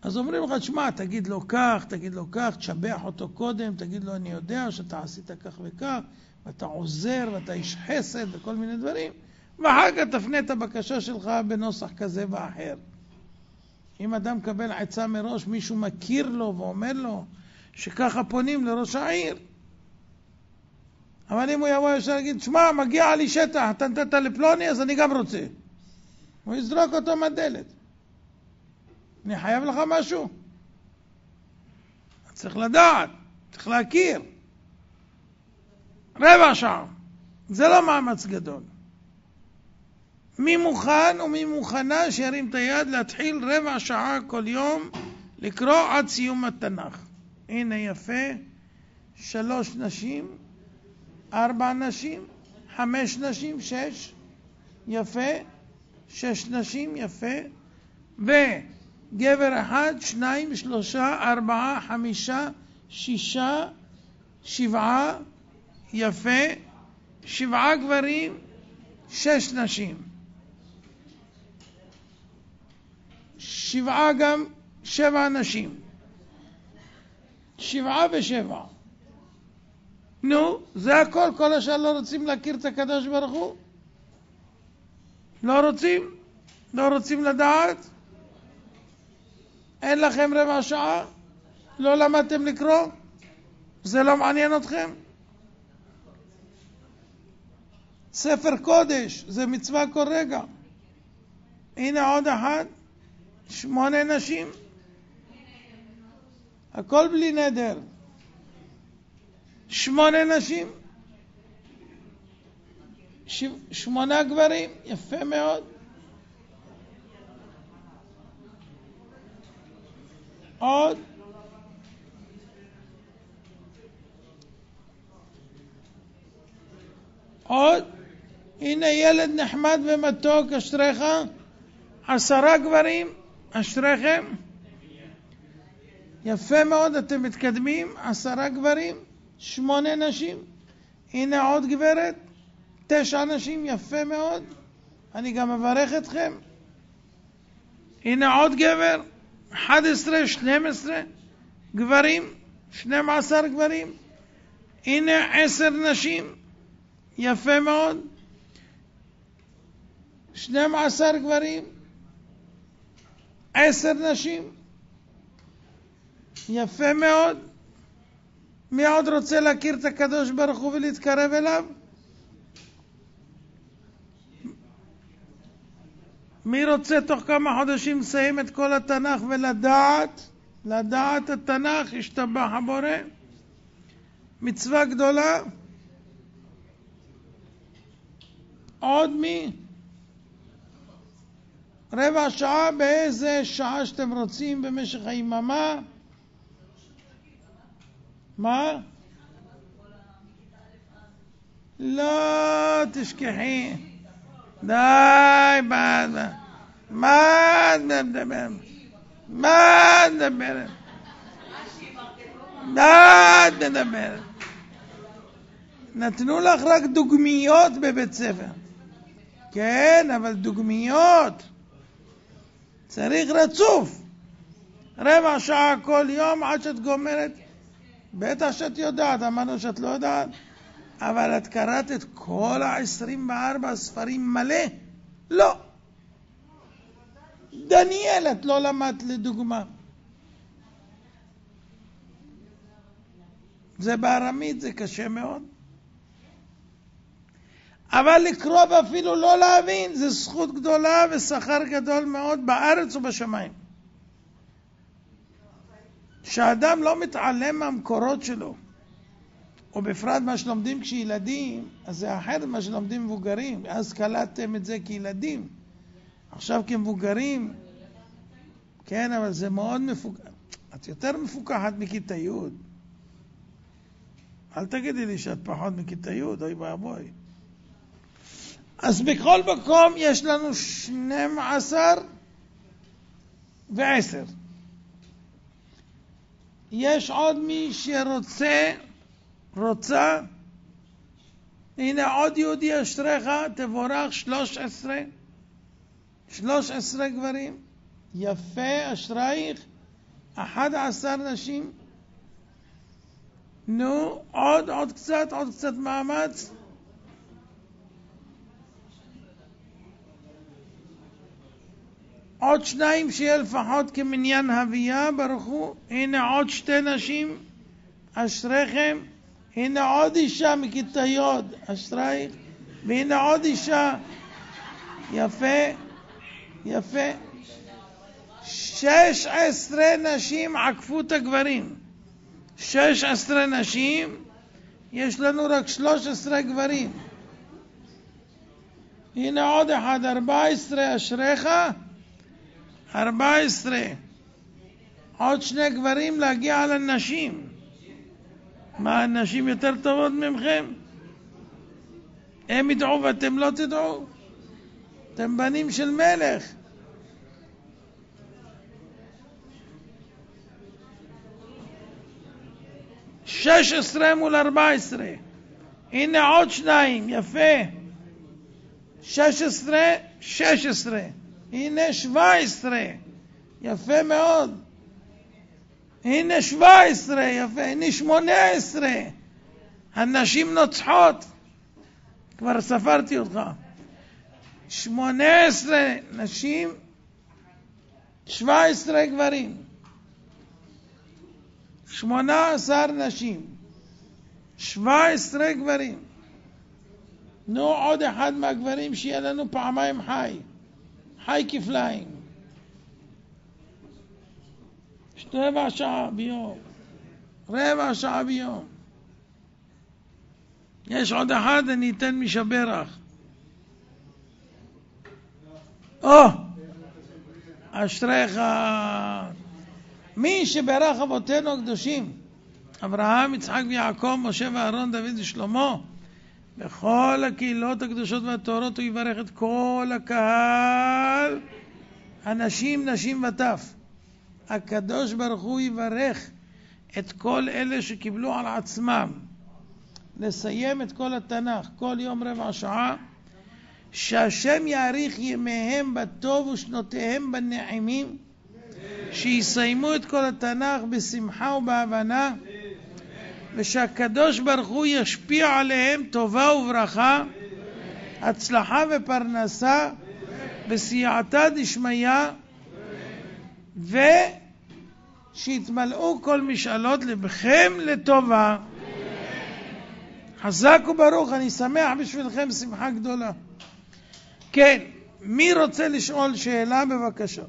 [SPEAKER 1] אז אומרים לך, תשמע, תגיד לו כך, תגיד לו כך, תשבח אותו קודם, תגיד לו, אני יודע שאתה עשית כך וכך, ואתה עוזר, ואתה איש חסד, וכל מיני דברים, ואחר כך תפנה את הבקשה שלך בנוסח כזה ואחר. אם אדם מקבל עצה מראש, מישהו מכיר לו ואומר לו שככה פונים לראש העיר. אבל אם הוא יבוא ישר להגיד, שמע, מגיע לי שטח, אתה נתת לפלוני, אז אני גם רוצה. הוא יזרוק אותו מהדלת. אני חייב לך משהו? צריך לדעת, צריך להכיר. רבע שעה, זה לא מאמץ גדול. מי מוכן ומי מוכנה שירים את היד להתחיל רבע שעה כל יום לקרוא עד סיום התנ"ך. הנה יפה, שלוש נשים, ארבע נשים, חמש נשים, שש, יפה, שש נשים, יפה, וגבר אחד, שניים, שלושה, ארבעה, חמישה, שישה, שבעה, יפה, שבעה גברים, שש נשים. שבעה גם, שבע נשים. שבעה ושבע. נו, זה הכל, כל השאר לא רוצים להכיר את הקדוש ברוך הוא? לא רוצים? לא רוצים לדעת? אין לכם רבע שעה? לא למדתם לקרוא? זה לא מעניין אתכם? ספר קודש, זה מצווה כל רגע. הנה עוד אחד, שמונה נשים. הכל בלי נדר. שמונה נשים, ש... שמונה גברים, יפה מאוד. עוד עוד הנה ילד נחמד ומתוק, אשריך, עשרה גברים, אשריכם. יפה מאוד, אתם מתקדמים, עשרה גברים. שמונה נשים, הנה עוד גברת, תשע נשים, יפה מאוד, אני גם מברך אתכם. הנה עוד גבר, 11, 12 גברים, 12 גברים, הנה עשר נשים, יפה מאוד, 12 גברים, עשר נשים, יפה מאוד. מי עוד רוצה להכיר את הקדוש ברוך הוא ולהתקרב אליו? מי רוצה תוך כמה חודשים לסיים את כל התנ"ך ולדעת, לדעת התנ"ך, השתבח הבורא? מצווה גדולה. עוד מי? רבע שעה באיזה שעה שאתם רוצים במשך היממה. מה? לא תשכחי. די, מה את מדברת? מה את מדברת? מה את מדברת? נתנו לך רק דוגמיות בבית ספר. כן, אבל דוגמיות. צריך רצוף. רבע שעה כל יום עד שאת גומרת. בטח שאת יודעת, אמרנו שאת לא יודעת, אבל את קראת את כל ה-24 ספרים מלא? לא. דניאל את לא למדת לדוגמה. זה בארמית, זה קשה מאוד. אבל לקרוא ואפילו לא להבין, זה זכות גדולה ושכר גדול מאוד בארץ ובשמיים. שאדם לא מתעלם מהמקורות שלו, ובפרט מה שלומדים כשילדים, אז זה אחרת ממה שלומדים מבוגרים. אז קלטתם את זה כילדים. עכשיו כמבוגרים, כן, אבל זה מאוד מפוקח. את יותר מפוקחת מכיתה י'. אל תגידי לי שאת פחות מכיתה י', אוי ואבוי. אז בכל מקום יש לנו 12 ו-10. יש עוד מי שרוצה, רוצה, הנה עוד יהודי אשריך, תבורך 13, 13 גברים, יפה אשרייך, 11 נשים. נו, עוד, עוד קצת, עוד קצת מאמץ. עוד שניים שיהיה לפחות כמניין הביאה, ברוך הוא. הנה עוד שתי נשים, אשריכם. הנה עוד אישה מכיתה י', אשרייך. והנה עוד אישה. יפה, יפה. שש עשרה נשים עקפו את הגברים. שש עשרה נשים, יש לנו רק שלוש עשרה גברים. הנה עוד אחד, ארבע עשרה אשריך. ארבע עשרה. עוד שני גברים להגיע לנשים. מה, הנשים יותר טובות ממכם? הם ידעו ואתם לא תדעו? אתם בנים של מלך. שש עשרה מול ארבע עשרה. הנה עוד שניים, יפה. שש עשרה, שש עשרה. הנה שבע עשרה, יפה מאוד. הנה שבע עשרה, יפה, הנה שמונה עשרה. הנשים נוצחות. כבר ספרתי אותך. שמונה עשרה נשים, שבע עשרה גברים. שמונה עשר נשים, שבע עשרה גברים. נו, עוד אחד מהגברים שיהיה לנו פעמיים חי. חי כפליים. רבע שעה ביום. רבע שעה ביום. יש עוד אחד, אני אתן משברך. או, אשריך. מי שברך אבותינו הקדושים, אברהם, יצחק ויעקב, משה ואהרון, דוד ושלמה, בכל הקהילות הקדושות והטהורות הוא יברך את כל הקהל, הנשים, נשים וטף. הקדוש ברוך הוא יברך את כל אלה שקיבלו על עצמם לסיים את כל התנ"ך כל יום רבע שעה, שהשם יאריך ימיהם בטוב ושנותיהם בנעימים, שיסיימו את כל התנ"ך בשמחה ובהבנה. ושהקדוש ברוך הוא ישפיע עליהם טובה וברכה, הצלחה ופרנסה, בסייעתא דשמיא, ושיתמלאו כל משאלות לבכם לטובה. חזק וברוך, אני שמח בשבילכם שמחה גדולה. כן, מי רוצה לשאול שאלה בבקשה?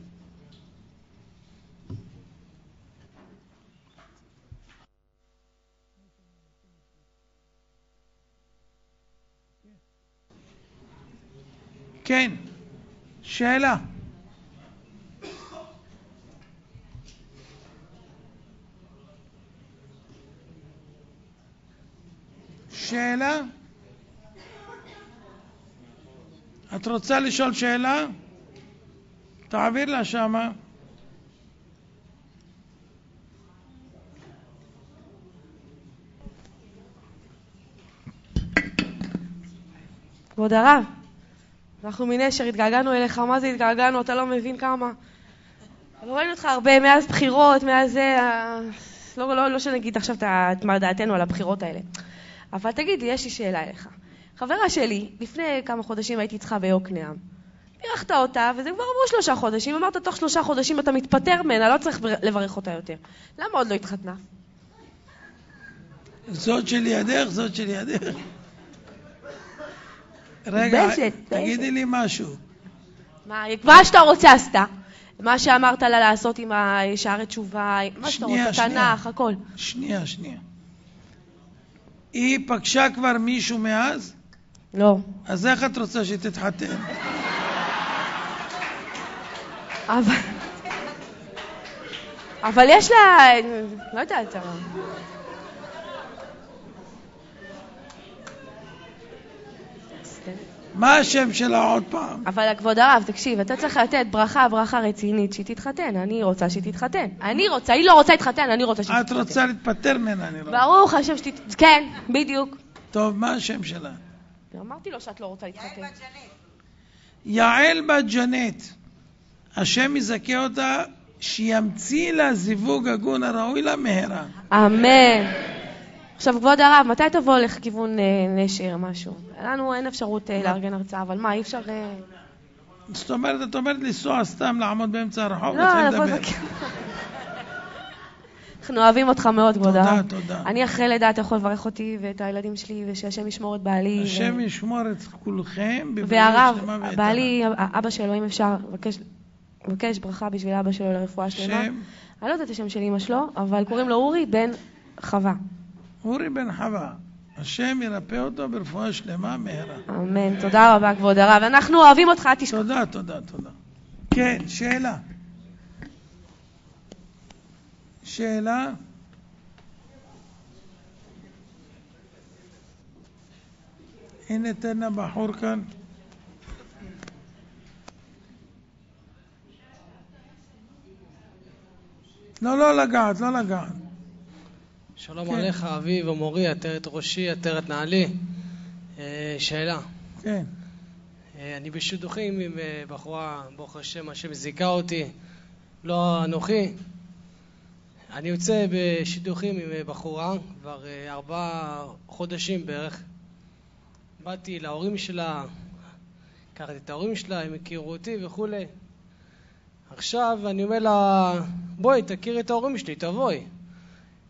[SPEAKER 1] כן, שאלה. שאלה? את רוצה לשאול שאלה? תעביר לה שמה.
[SPEAKER 2] כבוד הרב, אנחנו מנשר התגעגענו אליך, מה זה התגעגענו? אתה לא מבין כמה. אבל ראינו אותך הרבה מאז בחירות, מאז זה, לא, לא, לא שנגיד עכשיו את מה דעתנו על הבחירות האלה. אבל תגיד לי, יש לי שאלה אליך. חברה שלי, לפני כמה חודשים הייתי צריכה ביוקנעם. בירכת אותה, וזה כבר עברו שלושה חודשים, אמרת תוך שלושה חודשים אתה מתפטר ממנה, לא צריך לברך אותה יותר. למה עוד לא התחתנה?
[SPEAKER 1] זאת שלידך, זאת שלידך. רגע,
[SPEAKER 2] מתביישת,
[SPEAKER 1] תגידי
[SPEAKER 2] מתביישת.
[SPEAKER 1] לי משהו.
[SPEAKER 2] מה, מה שאתה רוצה עשתה. מה שאמרת לה לעשות עם השערי תשובה, מה שאתה רוצה. תנ"ך, הכל.
[SPEAKER 1] שנייה, שנייה. היא פגשה כבר מישהו מאז?
[SPEAKER 2] לא.
[SPEAKER 1] אז איך את רוצה שהיא תתחתן?
[SPEAKER 2] אבל... אבל יש לה... לא יודעת,
[SPEAKER 1] מה השם שלה עוד פעם?
[SPEAKER 2] אבל כבוד הרב, תקשיב, אתה צריך לתת ברכה, ברכה רצינית שהיא תתחתן. אני רוצה שהיא תתחתן. אני רוצה, היא לא רוצה להתחתן, אני רוצה שהיא
[SPEAKER 1] את
[SPEAKER 2] תתחתן.
[SPEAKER 1] רוצה להתפטר ממנה, אני רואה.
[SPEAKER 2] ברוך השם שתת... כן, בדיוק.
[SPEAKER 1] טוב, מה השם שלה?
[SPEAKER 2] אמרתי לו שאת לא רוצה להתחתן.
[SPEAKER 1] יעל בת ג'נט, השם יזכה אותה שימציא לה זיווג הגון הראוי לה מהרה.
[SPEAKER 2] אמן. עכשיו, כבוד הרב, מתי תבוא לכיוון אה, נשר, משהו? לנו אין אפשרות אה, לארגן הרצאה, אבל מה, אי אפשר... אה,
[SPEAKER 1] זאת אומרת, את אומרת לנסוע סתם לעמוד באמצע הרחוב
[SPEAKER 2] לא,
[SPEAKER 1] לדבר.
[SPEAKER 2] לבקר. אנחנו אוהבים אותך מאוד, כבוד
[SPEAKER 1] תודה,
[SPEAKER 2] הרב.
[SPEAKER 1] תודה.
[SPEAKER 2] אני אחרי לידה, אתה יכול לברך אותי ואת הילדים שלי, ושהשם ישמור את בעלי.
[SPEAKER 1] השם ישמור את כולכם
[SPEAKER 2] והרב. בעלי, אבא שלו, אם אפשר, לבקש ברכה בשביל אבא שלו לרפואה שלמה.
[SPEAKER 1] שם
[SPEAKER 2] אני לא יודעת את השם של אמא שלו, אבל קוראים לו אורי בן חווה.
[SPEAKER 1] אורי בן חווה. השם ירפא אותו ברפואה שלמה מהרה.
[SPEAKER 2] אמן. תודה רבה, כבוד הרב. אנחנו אוהבים אותך, אל תשכח.
[SPEAKER 1] תודה, תודה, תודה. כן, שאלה. שאלה? הנה תן הבחור כאן. לא, לא לגעת, לא לגעת.
[SPEAKER 3] שלום
[SPEAKER 1] כן.
[SPEAKER 3] עליך, אביב ומורי, עטרת ראשי, עטרת נעלי. אה, שאלה,
[SPEAKER 1] כן.
[SPEAKER 3] אה, אני בשידוכים עם אה, בחורה, ברוך השם, השם זיכה אותי, לא אנוכי. אני יוצא בשידוכים עם בחורה כבר ארבעה חודשים בערך. באתי להורים שלה, הכרתי את ההורים שלה, הם הכירו אותי וכולי. עכשיו אני אומר לה, בואי, תכירי את ההורים שלי, תבואי.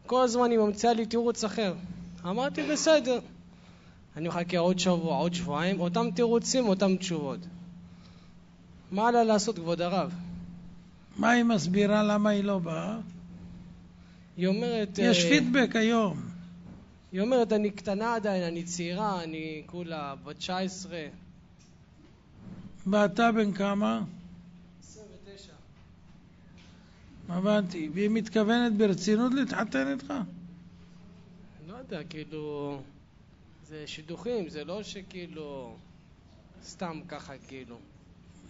[SPEAKER 3] כל הזמן היא ממציאה לי תירוץ אחר. אמרתי, בסדר. אני מחכה עוד שבוע, עוד שבועיים, אותם תירוצים, אותם תשובות. מה עליה לעשות, כבוד הרב?
[SPEAKER 1] מה היא מסבירה למה היא לא באה?
[SPEAKER 3] היא אומרת...
[SPEAKER 1] יש
[SPEAKER 3] אה,
[SPEAKER 1] פידבק היום.
[SPEAKER 3] היא אומרת, אני קטנה עדיין, אני צעירה, אני כולה בת 19.
[SPEAKER 1] ואתה בן כמה? הבנתי. והיא מתכוונת ברצינות להתחתן איתך?
[SPEAKER 3] לא יודע, כאילו... זה שידוכים, זה לא שכאילו... סתם ככה, כאילו.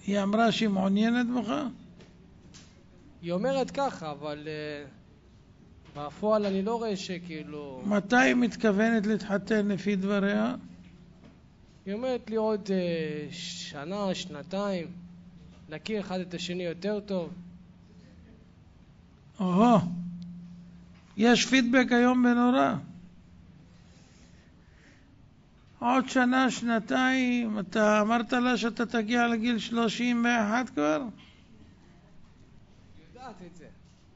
[SPEAKER 1] היא אמרה שהיא מעוניינת בך?
[SPEAKER 3] היא אומרת ככה, אבל... אה, בפועל אני לא רואה שכאילו...
[SPEAKER 1] מתי היא מתכוונת להתחתן לפי דבריה?
[SPEAKER 3] היא אומרת לי עוד אה, שנה, שנתיים, להכיר אחד את השני יותר טוב.
[SPEAKER 1] או, יש פידבק היום בנורא. עוד שנה, שנתיים, אתה אמרת לה שאתה תגיע לגיל 31 כבר?
[SPEAKER 3] יודעת את זה.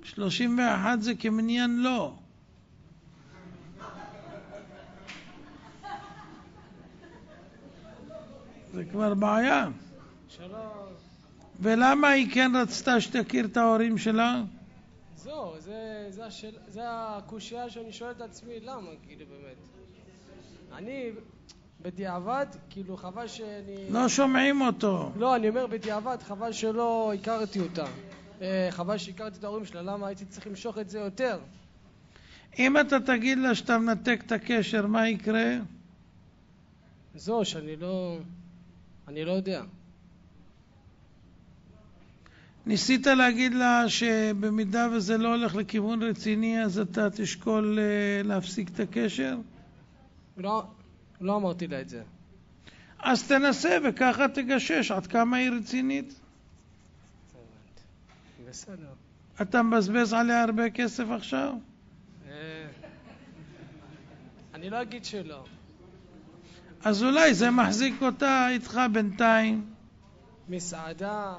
[SPEAKER 1] 31 זה כמניין לא. זה כבר בעיה.
[SPEAKER 3] שלום.
[SPEAKER 1] ולמה היא כן רצתה שתכיר את ההורים שלה?
[SPEAKER 3] זהו, זה, זה, השאל, זה הקושייה שאני שואל את עצמי, למה, כאילו, באמת. אני, בדיעבד, כאילו, חבל שאני...
[SPEAKER 1] לא שומעים אותו.
[SPEAKER 3] לא, אני אומר בדיעבד, חבל שלא הכרתי אותה. אה, חבל שהכרתי את ההורים שלה, למה הייתי צריך למשוך את זה יותר?
[SPEAKER 1] אם אתה תגיד לה שאתה מנתק את הקשר, מה יקרה?
[SPEAKER 3] זהו, שאני לא... אני לא יודע.
[SPEAKER 1] ניסית להגיד לה שבמידה וזה לא הולך לכיוון רציני, אז אתה תשקול אה, להפסיק את הקשר?
[SPEAKER 3] לא, לא אמרתי לה את זה.
[SPEAKER 1] אז תנסה וככה תגשש עד כמה היא רצינית.
[SPEAKER 3] בסדר.
[SPEAKER 1] אתה מבזבז עליה הרבה כסף עכשיו?
[SPEAKER 3] אה, אני לא אגיד שלא.
[SPEAKER 1] אז אולי זה מחזיק אותה איתך בינתיים.
[SPEAKER 3] מסעדה,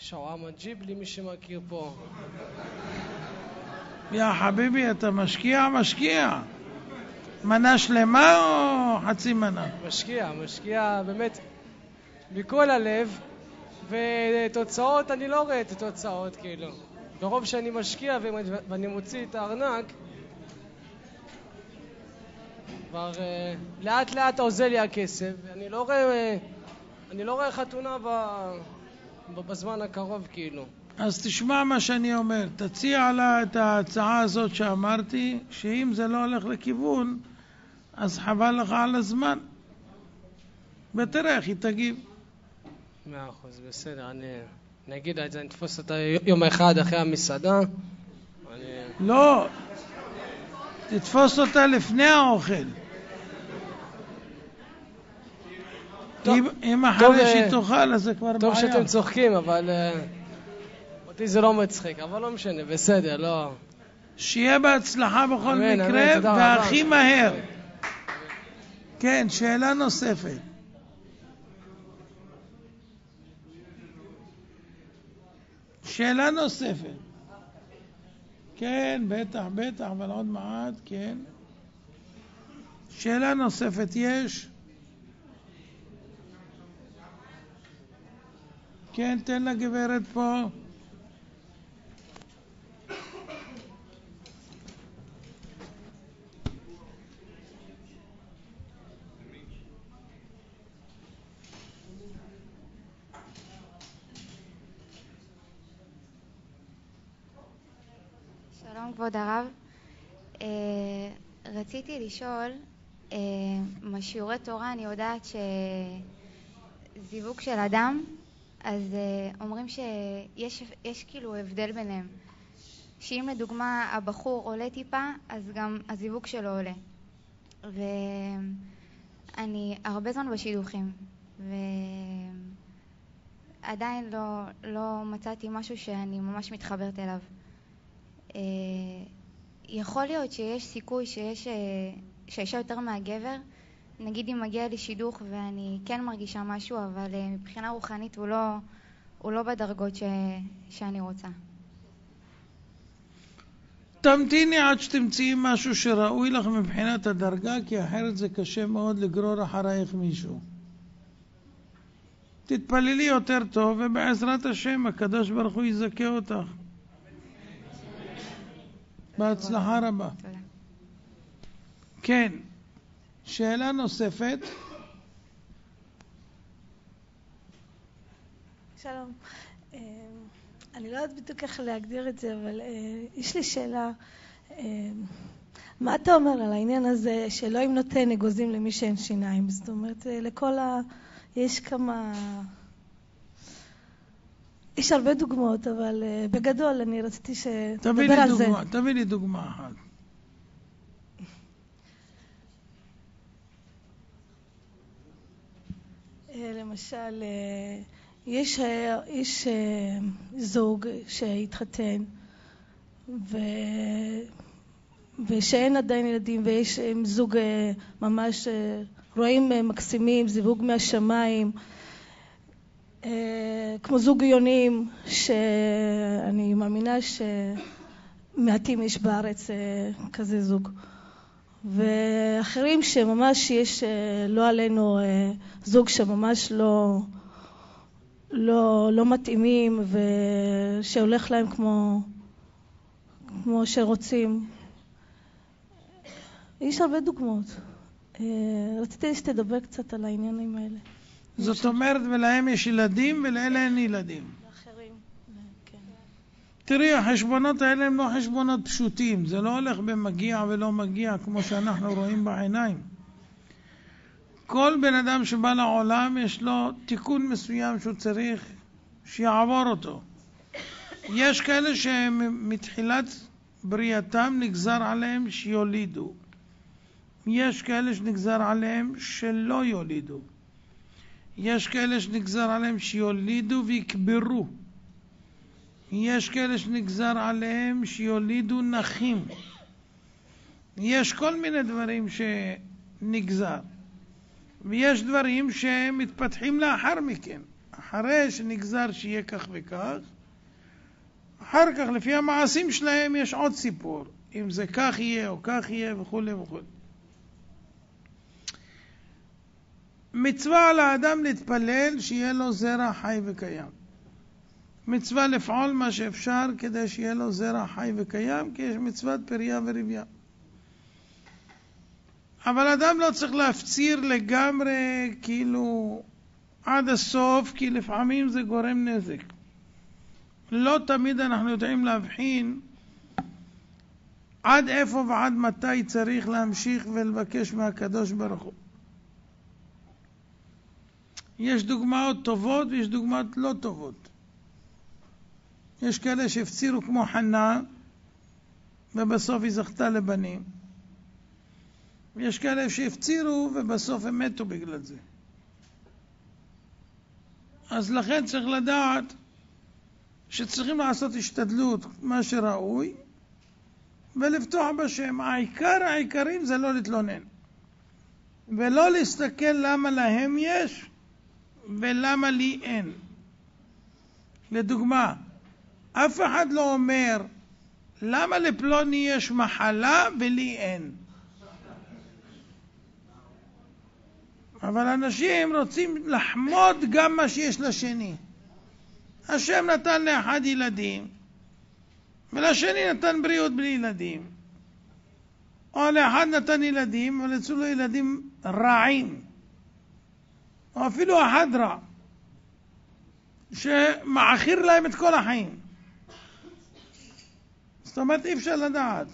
[SPEAKER 3] שווארמה ג'יבלי, מי שמכיר פה.
[SPEAKER 1] יא חביבי, אתה משקיע? משקיע. מנה שלמה או חצי מנה?
[SPEAKER 3] משקיע, משקיע באמת מכל הלב, ותוצאות, אני לא רואה את התוצאות, כאילו. ברוב שאני משקיע ואני מוציא את הארנק, כבר אה, לאט לאט אוזל לי הכסף, ואני לא רואה, אה, אני לא רואה חתונה ב, בזמן הקרוב, כאילו.
[SPEAKER 1] אז תשמע מה שאני אומר, תציע לה את ההצעה הזאת שאמרתי, שאם זה לא הולך לכיוון, אז חבל לך על הזמן. ותראה איך היא תגיב.
[SPEAKER 3] מאה אחוז, בסדר, אני, לה את זה, אני אתפוס אותה יום אחד אחרי המסעדה. אני...
[SPEAKER 1] לא, תתפוס אותה לפני האוכל.
[SPEAKER 3] טוב,
[SPEAKER 1] אם, אם
[SPEAKER 3] טוב,
[SPEAKER 1] אחרי
[SPEAKER 3] אה,
[SPEAKER 1] שהיא תאכל, אז זה כבר
[SPEAKER 3] טוב
[SPEAKER 1] בעיה.
[SPEAKER 3] שאתם צוחקים, אבל אה, אותי זה לא מצחיק, אבל לא משנה, בסדר, לא.
[SPEAKER 1] שיהיה בהצלחה בכל
[SPEAKER 3] אמן, אמן,
[SPEAKER 1] מקרה,
[SPEAKER 3] רבה.
[SPEAKER 1] והכי מהר. כן, שאלה נוספת. שאלה נוספת. כן, בטח, בטח, אבל עוד מעט, כן. שאלה נוספת יש? כן, תן לגברת פה.
[SPEAKER 4] שלום כבוד הרב. אה, רציתי לשאול, אה, משיעורי תורה אני יודעת שזיווג של אדם, אז אה, אומרים שיש יש כאילו הבדל ביניהם. שאם לדוגמה הבחור עולה טיפה, אז גם הזיווג שלו עולה. ואני הרבה זמן בשידוכים, ועדיין לא, לא מצאתי משהו שאני ממש מתחברת אליו. אה, יכול להיות שיש סיכוי שיש, אה, שהאישה יותר מהגבר. נגיד אם מגיע לי שידוך ואני כן מרגישה משהו, אבל אה, מבחינה רוחנית הוא לא, הוא לא בדרגות ש, שאני רוצה.
[SPEAKER 1] תמתיני עד שתמצאי משהו שראוי לך מבחינת הדרגה, כי אחרת זה קשה מאוד לגרור אחרייך מישהו. תתפללי יותר טוב, ובעזרת השם הקדוש ברוך הוא יזכה אותך. בהצלחה רבה.
[SPEAKER 4] תודה.
[SPEAKER 1] כן, שאלה נוספת.
[SPEAKER 5] שלום. אה, אני לא יודעת בדיוק איך להגדיר את זה, אבל אה, יש לי שאלה. אה, מה אתה אומר על העניין הזה שאלוהים נותן אגוזים למי שאין שיניים? זאת אומרת, לכל ה... יש כמה... יש הרבה דוגמאות, אבל בגדול אני רציתי שתדבר על זה.
[SPEAKER 1] דוגמה, תביא לי דוגמה אחת.
[SPEAKER 5] למשל, אה, יש, אה, יש אה, זוג שהתחתן ו... ושאין עדיין ילדים ויש אה, זוג אה, ממש אה, רואים אה, מקסימים, זיווג מהשמיים אה, כמו זוג יונים שאני מאמינה שמעטים יש בארץ אה, כזה זוג ואחרים שממש יש, אה, לא עלינו, אה, זוג שממש לא, לא, לא מתאימים ושהולך להם כמו, כמו שרוצים. יש הרבה דוגמאות. אה, רציתי שתדבר קצת על העניינים האלה.
[SPEAKER 1] זאת אומרת, ולהם יש ילדים ולאלה אין ילדים. תראי, החשבונות האלה הם לא חשבונות פשוטים, זה לא הולך במגיע ולא מגיע כמו שאנחנו רואים בעיניים. כל בן אדם שבא לעולם יש לו תיקון מסוים שהוא צריך שיעבור אותו. יש כאלה שמתחילת בריאתם נגזר עליהם שיולידו. יש כאלה שנגזר עליהם שלא יולידו. יש כאלה שנגזר עליהם שיולידו ויקברו. יש כאלה שנגזר עליהם שיולידו נכים. יש כל מיני דברים שנגזר. ויש דברים שמתפתחים לאחר מכן. אחרי שנגזר שיהיה כך וכך, אחר כך, לפי המעשים שלהם, יש עוד סיפור. אם זה כך יהיה או כך יהיה וכולי וכולי. מצווה על האדם להתפלל שיהיה לו זרע חי וקיים. מצווה לפעול מה שאפשר כדי שיהיה לו זרע חי וקיים, כי יש מצוות פריה ורבייה. אבל אדם לא צריך להפציר לגמרי, כאילו, עד הסוף, כי לפעמים זה גורם נזק. לא תמיד אנחנו יודעים להבחין עד איפה ועד מתי צריך להמשיך ולבקש מהקדוש ברוך הוא. יש דוגמאות טובות ויש דוגמאות לא טובות. יש כאלה שהפצירו כמו חנה ובסוף היא זכתה לבנים. ויש כאלה שהפצירו ובסוף הם מתו בגלל זה. אז לכן צריך לדעת שצריכים לעשות השתדלות, מה שראוי, ולפתוח בשם. העיקר העיקרים זה לא להתלונן. ולא להסתכל למה להם יש ולמה לי אין. לדוגמה, אף אחד לא אומר למה לפלוני יש מחלה ולי אין. אבל אנשים רוצים לחמוד גם מה שיש לשני. השם נתן לאחד ילדים, ולשני נתן בריאות בלי ילדים. או לאחד נתן ילדים, אבל יצאו לו ילדים רעים. או אפילו אחד רע, שמעכיר להם את כל החיים. זאת אומרת, אי אפשר לדעת.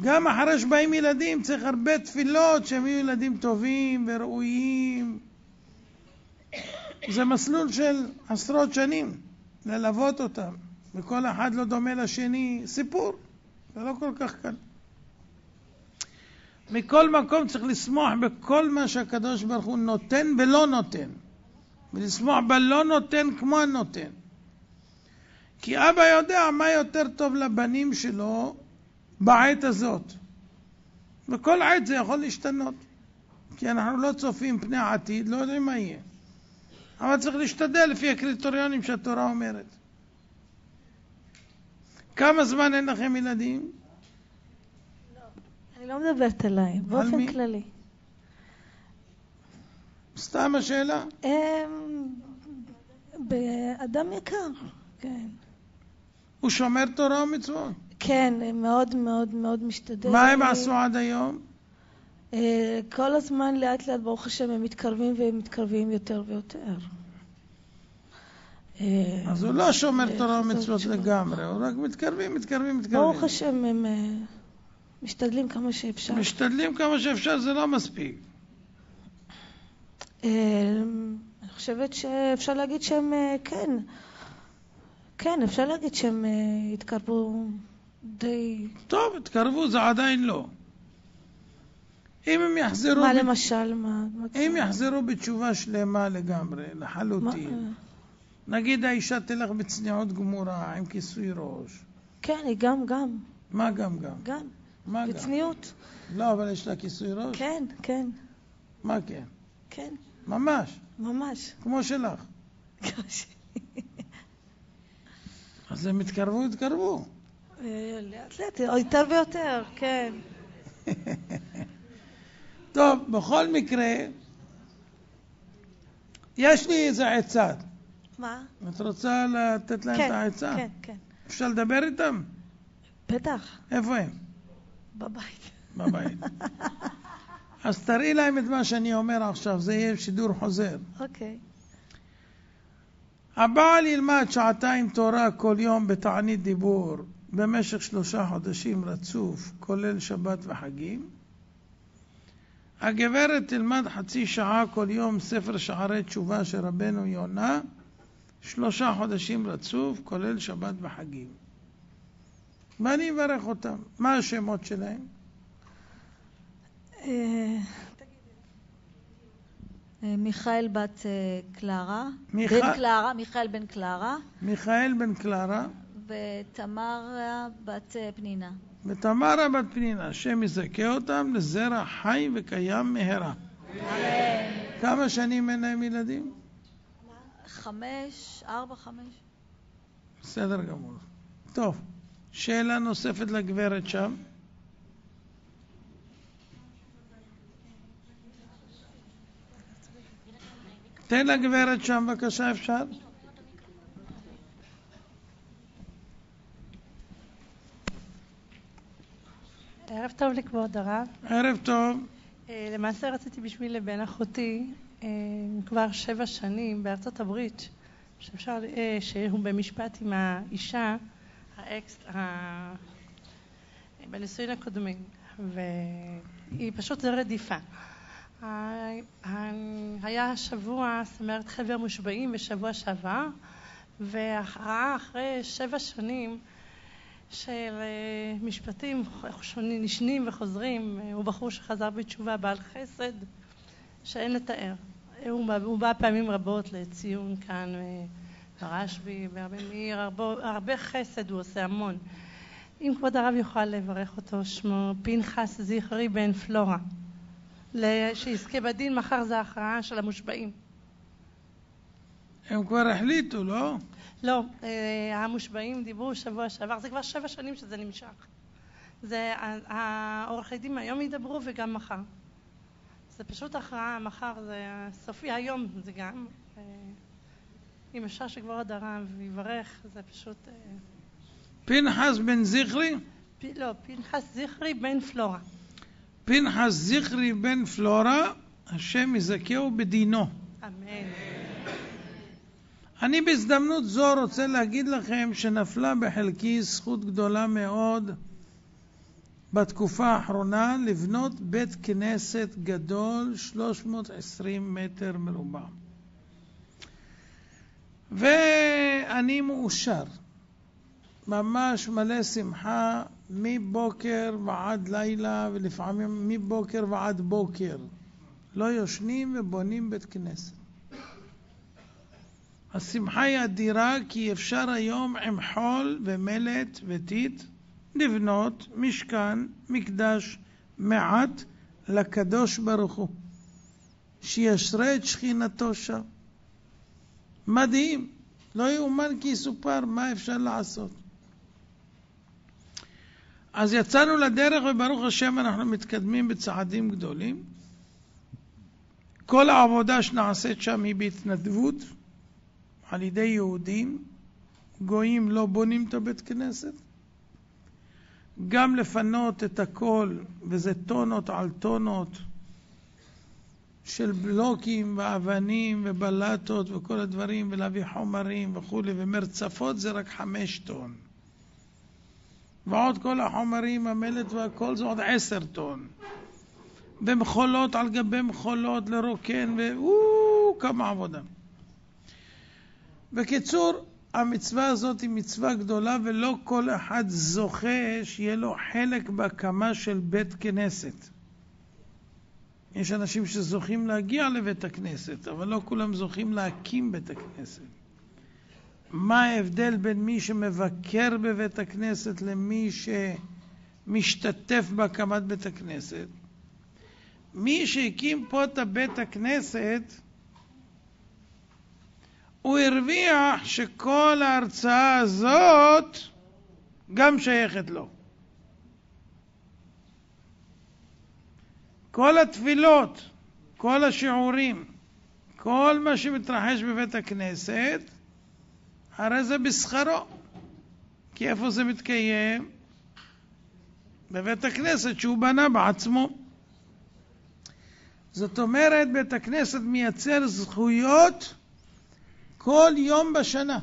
[SPEAKER 1] גם אחרי שבאים ילדים צריך הרבה תפילות שהם יהיו ילדים טובים וראויים. זה מסלול של עשרות שנים, ללוות אותם, וכל אחד לא דומה לשני, סיפור, זה לא כל כך קל. מכל מקום צריך לשמוח בכל מה שהקדוש ברוך הוא נותן ולא נותן, ולשמוח בלא נותן כמו הנותן. כי אבא יודע מה יותר טוב לבנים שלו בעת הזאת. וכל עת זה יכול להשתנות. כי אנחנו לא צופים פני העתיד, לא יודעים מה יהיה. אבל צריך להשתדל לפי הקריטריונים שהתורה אומרת. כמה זמן אין לכם ילדים?
[SPEAKER 5] אני לא מדברת עליי, באופן
[SPEAKER 1] מי?
[SPEAKER 5] כללי.
[SPEAKER 1] סתם השאלה?
[SPEAKER 5] אמ, באדם יקר, כן.
[SPEAKER 1] הוא שומר תורה ומצוות.
[SPEAKER 5] כן, מאוד מאוד מאוד משתדל.
[SPEAKER 1] מה הם עשו עד היום?
[SPEAKER 5] אה, כל הזמן לאט לאט, ברוך השם, הם מתקרבים והם מתקרבים יותר ויותר. אה,
[SPEAKER 1] אז הוא לא שומר
[SPEAKER 5] זה
[SPEAKER 1] תורה ומצוות. לגמרי, הוא רק מתקרבים, מתקרבים, מתקרבים.
[SPEAKER 5] ברוך השם, הם אה, משתדלים כמה שאפשר.
[SPEAKER 1] משתדלים כמה שאפשר, זה לא מספיק.
[SPEAKER 5] אה, אני חושבת שאפשר להגיד שהם, אה, כן, כן, אפשר להגיד שהם אה, התקרבו די...
[SPEAKER 1] טוב, התקרבו, זה עדיין לא. אם הם יחזרו,
[SPEAKER 5] מה
[SPEAKER 1] ב-
[SPEAKER 5] למשל? מה? מה-
[SPEAKER 1] אם יחזרו בתשובה שלמה לגמרי,
[SPEAKER 5] מה-
[SPEAKER 1] לחלוטין, נגיד האישה תלך בצניעות גמורה, עם כיסוי ראש,
[SPEAKER 5] כן, היא גם, גם,
[SPEAKER 1] מה גם גם?
[SPEAKER 5] גם,
[SPEAKER 1] מה גם?
[SPEAKER 5] בצניעות.
[SPEAKER 1] לא, אבל יש לה כיסוי ראש?
[SPEAKER 5] כן, כן,
[SPEAKER 1] מה כן?
[SPEAKER 5] כן,
[SPEAKER 1] ממש,
[SPEAKER 5] ממש.
[SPEAKER 1] כמו שלך. אז הם התקרבו, התקרבו.
[SPEAKER 5] אה, לאט לאט, יותר ויותר, כן.
[SPEAKER 1] טוב, בכל מקרה, יש לי איזה עצה.
[SPEAKER 5] מה?
[SPEAKER 1] את רוצה לתת להם את
[SPEAKER 5] כן,
[SPEAKER 1] העצה?
[SPEAKER 5] כן, כן.
[SPEAKER 1] אפשר לדבר איתם?
[SPEAKER 5] בטח,
[SPEAKER 1] איפה הם?
[SPEAKER 5] בבית.
[SPEAKER 1] בבית. אז תראי להם את מה שאני אומר עכשיו, זה יהיה שידור חוזר.
[SPEAKER 5] אוקיי.
[SPEAKER 1] הבעל ילמד שעתיים תורה כל יום בתענית דיבור במשך שלושה חודשים רצוף, כולל שבת וחגים. הגברת תלמד חצי שעה כל יום ספר שערי תשובה של רבנו יונה, שלושה חודשים רצוף, כולל שבת וחגים. ואני אברך אותם. מה השמות שלהם?
[SPEAKER 5] אה,
[SPEAKER 6] מיכאל בת אה, קלרה.
[SPEAKER 1] מיכ-
[SPEAKER 6] בן קלרה, מיכאל בן קלרה.
[SPEAKER 1] מיכאל בן קלרה
[SPEAKER 6] ותמרה בת אה, פנינה.
[SPEAKER 1] ותמרה בת פנינה, השם יזכה אותם לזרע חי וקיים מהרה. כמה שנים אין להם ילדים?
[SPEAKER 6] חמש, ארבע, חמש.
[SPEAKER 1] בסדר גמור. טוב, שאלה נוספת לגברת שם. תן לגברת שם בבקשה, אפשר?
[SPEAKER 7] ערב טוב לכבוד הרב.
[SPEAKER 1] ערב טוב.
[SPEAKER 7] אה, למעשה רציתי בשביל לבן אחותי אה, כבר שבע שנים בארצות הברית, שאפשר, אה, שהוא במשפט עם האישה, האקס, ה- בנישואין הקודמים, והיא פשוט רדיפה. היה השבוע, זאת אומרת חבר מושבעים בשבוע שעבר, והכרעה אחרי שבע שנים של אה, משפטים שונים, נשנים וחוזרים, אה, הוא בחור שחזר בתשובה, בעל חסד, שאין לתאר. הוא, בא- הוא בא פעמים רבות לציון כאן אה, ברשב"י, בהרבה מאיר, הרבה, הרבה חסד הוא עושה המון. אם כבוד הרב יוכל לברך אותו, שמו פנחס זכרי בן פלורה. שיזכה בדין, מחר זה ההכרעה של המושבעים.
[SPEAKER 1] הם כבר החליטו, לא?
[SPEAKER 7] לא, אה, המושבעים דיברו שבוע שעבר, זה כבר שבע שנים שזה נמשך. זה, העורכי דין היום ידברו וגם מחר. זה פשוט הכרעה, מחר זה סופי, היום זה גם. אה, אם אפשר שכבוד הרב יברך, זה פשוט... אה,
[SPEAKER 1] פנחס בן זכרי?
[SPEAKER 7] פ, לא, פנחס זכרי בן פלורה.
[SPEAKER 1] פנחס זכרי בן פלורה, השם יזכהו בדינו.
[SPEAKER 7] אמן.
[SPEAKER 1] אני בהזדמנות זו רוצה להגיד לכם שנפלה בחלקי זכות גדולה מאוד בתקופה האחרונה לבנות בית כנסת גדול 320 מטר מרובע. ואני מאושר, ממש מלא שמחה מבוקר ועד לילה ולפעמים מבוקר ועד בוקר. לא יושנים ובונים בית כנסת. השמחה היא אדירה כי אפשר היום עם חול ומלט וטיט לבנות משכן, מקדש מעט לקדוש ברוך הוא, שישרה את שכינתו שם. מדהים, לא יאומן כי יסופר מה אפשר לעשות. אז יצאנו לדרך וברוך השם אנחנו מתקדמים בצעדים גדולים. כל העבודה שנעשית שם היא בהתנדבות. על ידי יהודים, גויים לא בונים את הבית כנסת, גם לפנות את הכל, וזה טונות על טונות של בלוקים ואבנים ובלטות וכל הדברים, ולהביא חומרים וכולי, ומרצפות זה רק חמש טון. ועוד כל החומרים, המלט והכל זה עוד עשר טון. ומחולות על גבי מחולות לרוקן, ואו, כמה עבודה. בקיצור, המצווה הזאת היא מצווה גדולה ולא כל אחד זוכה שיהיה לו חלק בהקמה של בית כנסת. יש אנשים שזוכים להגיע לבית הכנסת, אבל לא כולם זוכים להקים בית הכנסת. מה ההבדל בין מי שמבקר בבית הכנסת למי שמשתתף בהקמת בית הכנסת? מי שהקים פה את בית הכנסת, הוא הרוויח שכל ההרצאה הזאת גם שייכת לו. כל התפילות, כל השיעורים, כל מה שמתרחש בבית הכנסת, הרי זה בשכרו. כי איפה זה מתקיים? בבית הכנסת שהוא בנה בעצמו. זאת אומרת, בית הכנסת מייצר זכויות כל יום בשנה.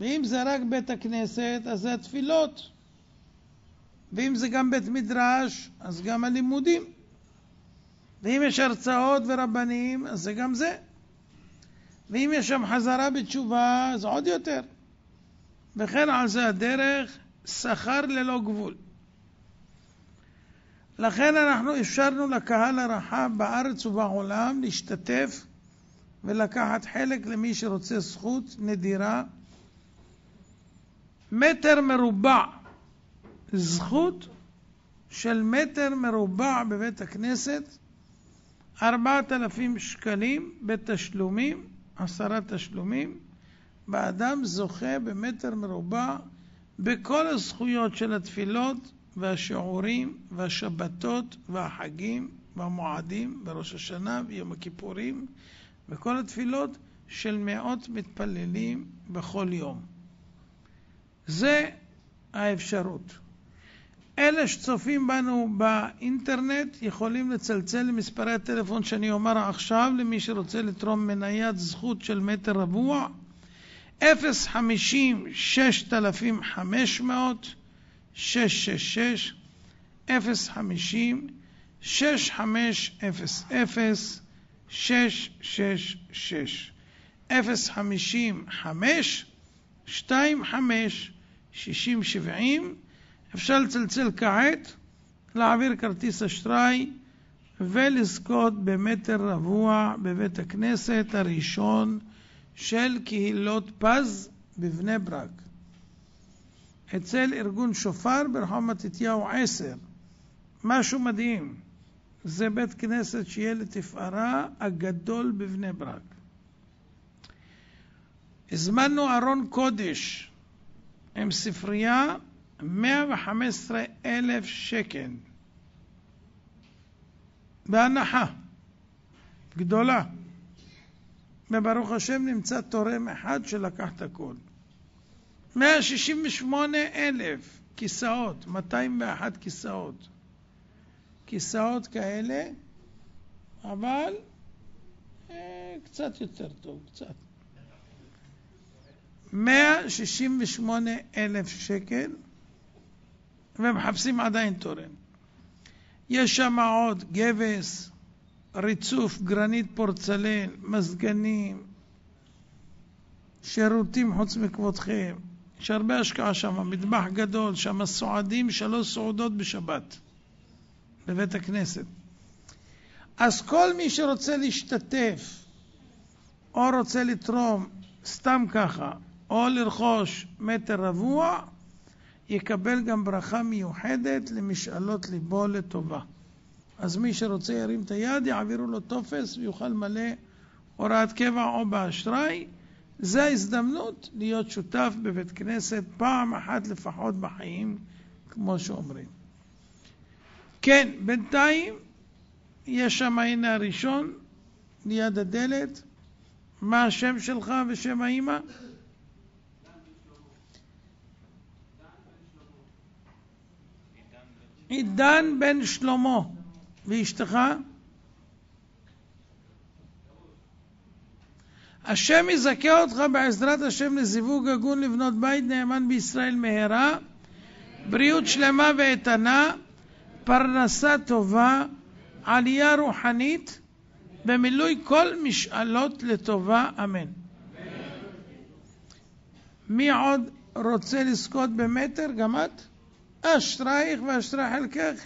[SPEAKER 1] ואם זה רק בית הכנסת, אז זה התפילות. ואם זה גם בית מדרש, אז גם הלימודים. ואם יש הרצאות ורבנים, אז זה גם זה. ואם יש שם חזרה בתשובה, אז עוד יותר. וכן על זה הדרך, שכר ללא גבול. לכן אנחנו אפשרנו לקהל הרחב בארץ ובעולם להשתתף ולקחת חלק למי שרוצה זכות נדירה. מטר מרובע, זכות של מטר מרובע בבית הכנסת, ארבעת אלפים שקלים בתשלומים, עשרה תשלומים, והאדם זוכה במטר מרובע בכל הזכויות של התפילות והשיעורים והשבתות והחגים והמועדים בראש השנה ויום הכיפורים וכל התפילות של מאות מתפללים בכל יום. זה האפשרות. אלה שצופים בנו באינטרנט יכולים לצלצל למספרי הטלפון שאני אומר עכשיו למי שרוצה לתרום מניית זכות של מטר רבוע. 050 6500 666 050 6500 666 050 5 25 60 70 אפשר לצלצל כעת, להעביר כרטיס אשראי ולזכות במטר רבוע בבית הכנסת הראשון של קהילות פז בבני ברק. אצל ארגון שופר ברחוב מתתיהו 10. משהו מדהים. זה בית כנסת שיהיה לתפארה הגדול בבני ברק. הזמנו ארון קודש עם ספרייה 115 אלף שקל בהנחה גדולה. וברוך השם נמצא תורם אחד שלקח את הכל. 168 אלף כיסאות, 201 כיסאות. כיסאות כאלה, אבל אה, קצת יותר טוב, קצת. 168 אלף שקל, ומחפשים עדיין תורם. יש שם עוד גבס, ריצוף, גרנית פורצלן, מזגנים, שירותים חוץ מכבודכם. יש הרבה השקעה שם, מטבח גדול, שם סועדים שלוש סעודות בשבת, בבית הכנסת. אז כל מי שרוצה להשתתף, או רוצה לתרום סתם ככה, או לרכוש מטר רבוע, יקבל גם ברכה מיוחדת למשאלות ליבו לטובה. אז מי שרוצה ירים את היד, יעבירו לו טופס ויוכל מלא הוראת קבע או באשראי. זה ההזדמנות להיות שותף בבית כנסת פעם אחת לפחות בחיים, כמו שאומרים. כן, בינתיים יש שם הנה הראשון, ליד הדלת. מה השם שלך ושם האימא? עידן בן שלמה. ואשתך? השם יזכה אותך בעזרת השם לזיווג הגון לבנות בית נאמן בישראל מהרה, בריאות שלמה ואיתנה, פרנסה טובה, עלייה רוחנית, במילוי כל משאלות לטובה, אמן. מי עוד רוצה לזכות במטר? גם את? אשרייך ואשרי חלקך.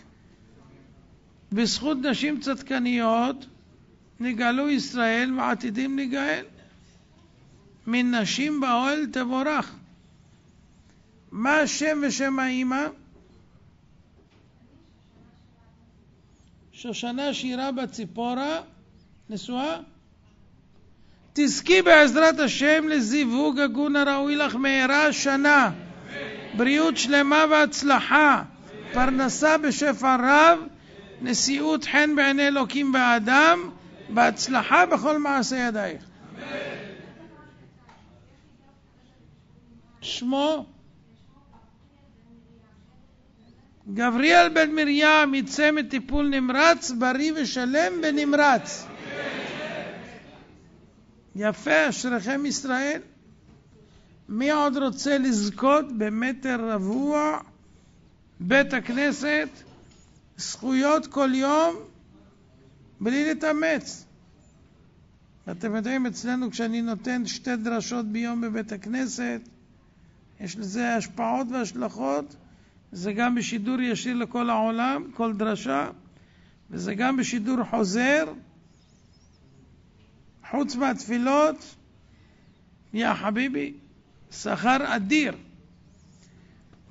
[SPEAKER 1] בזכות נשים צדקניות נגאלו ישראל ועתידים להיגאל. מן נשים באוהל תבורך. מה השם ושם האימא? שושנה שירה בציפורה, נשואה? תזכי בעזרת השם לזיווג הגון הראוי לך מהרה שנה. בריאות שלמה והצלחה, פרנסה בשפע רב, נשיאות חן בעיני אלוקים והאדם, בהצלחה בכל מעשה ידייך. שמו גבריאל בן מרים יצא מטיפול נמרץ, בריא ושלם ונמרץ. יפה, אשריכם ישראל. מי עוד רוצה לזכות במטר רבוע? בית הכנסת, זכויות כל יום, בלי להתאמץ? אתם יודעים, אצלנו כשאני נותן שתי דרשות ביום בבית הכנסת, יש לזה השפעות והשלכות. זה גם בשידור ישיר לכל העולם, כל דרשה, וזה גם בשידור חוזר, חוץ מהתפילות, יא חביבי, שכר אדיר.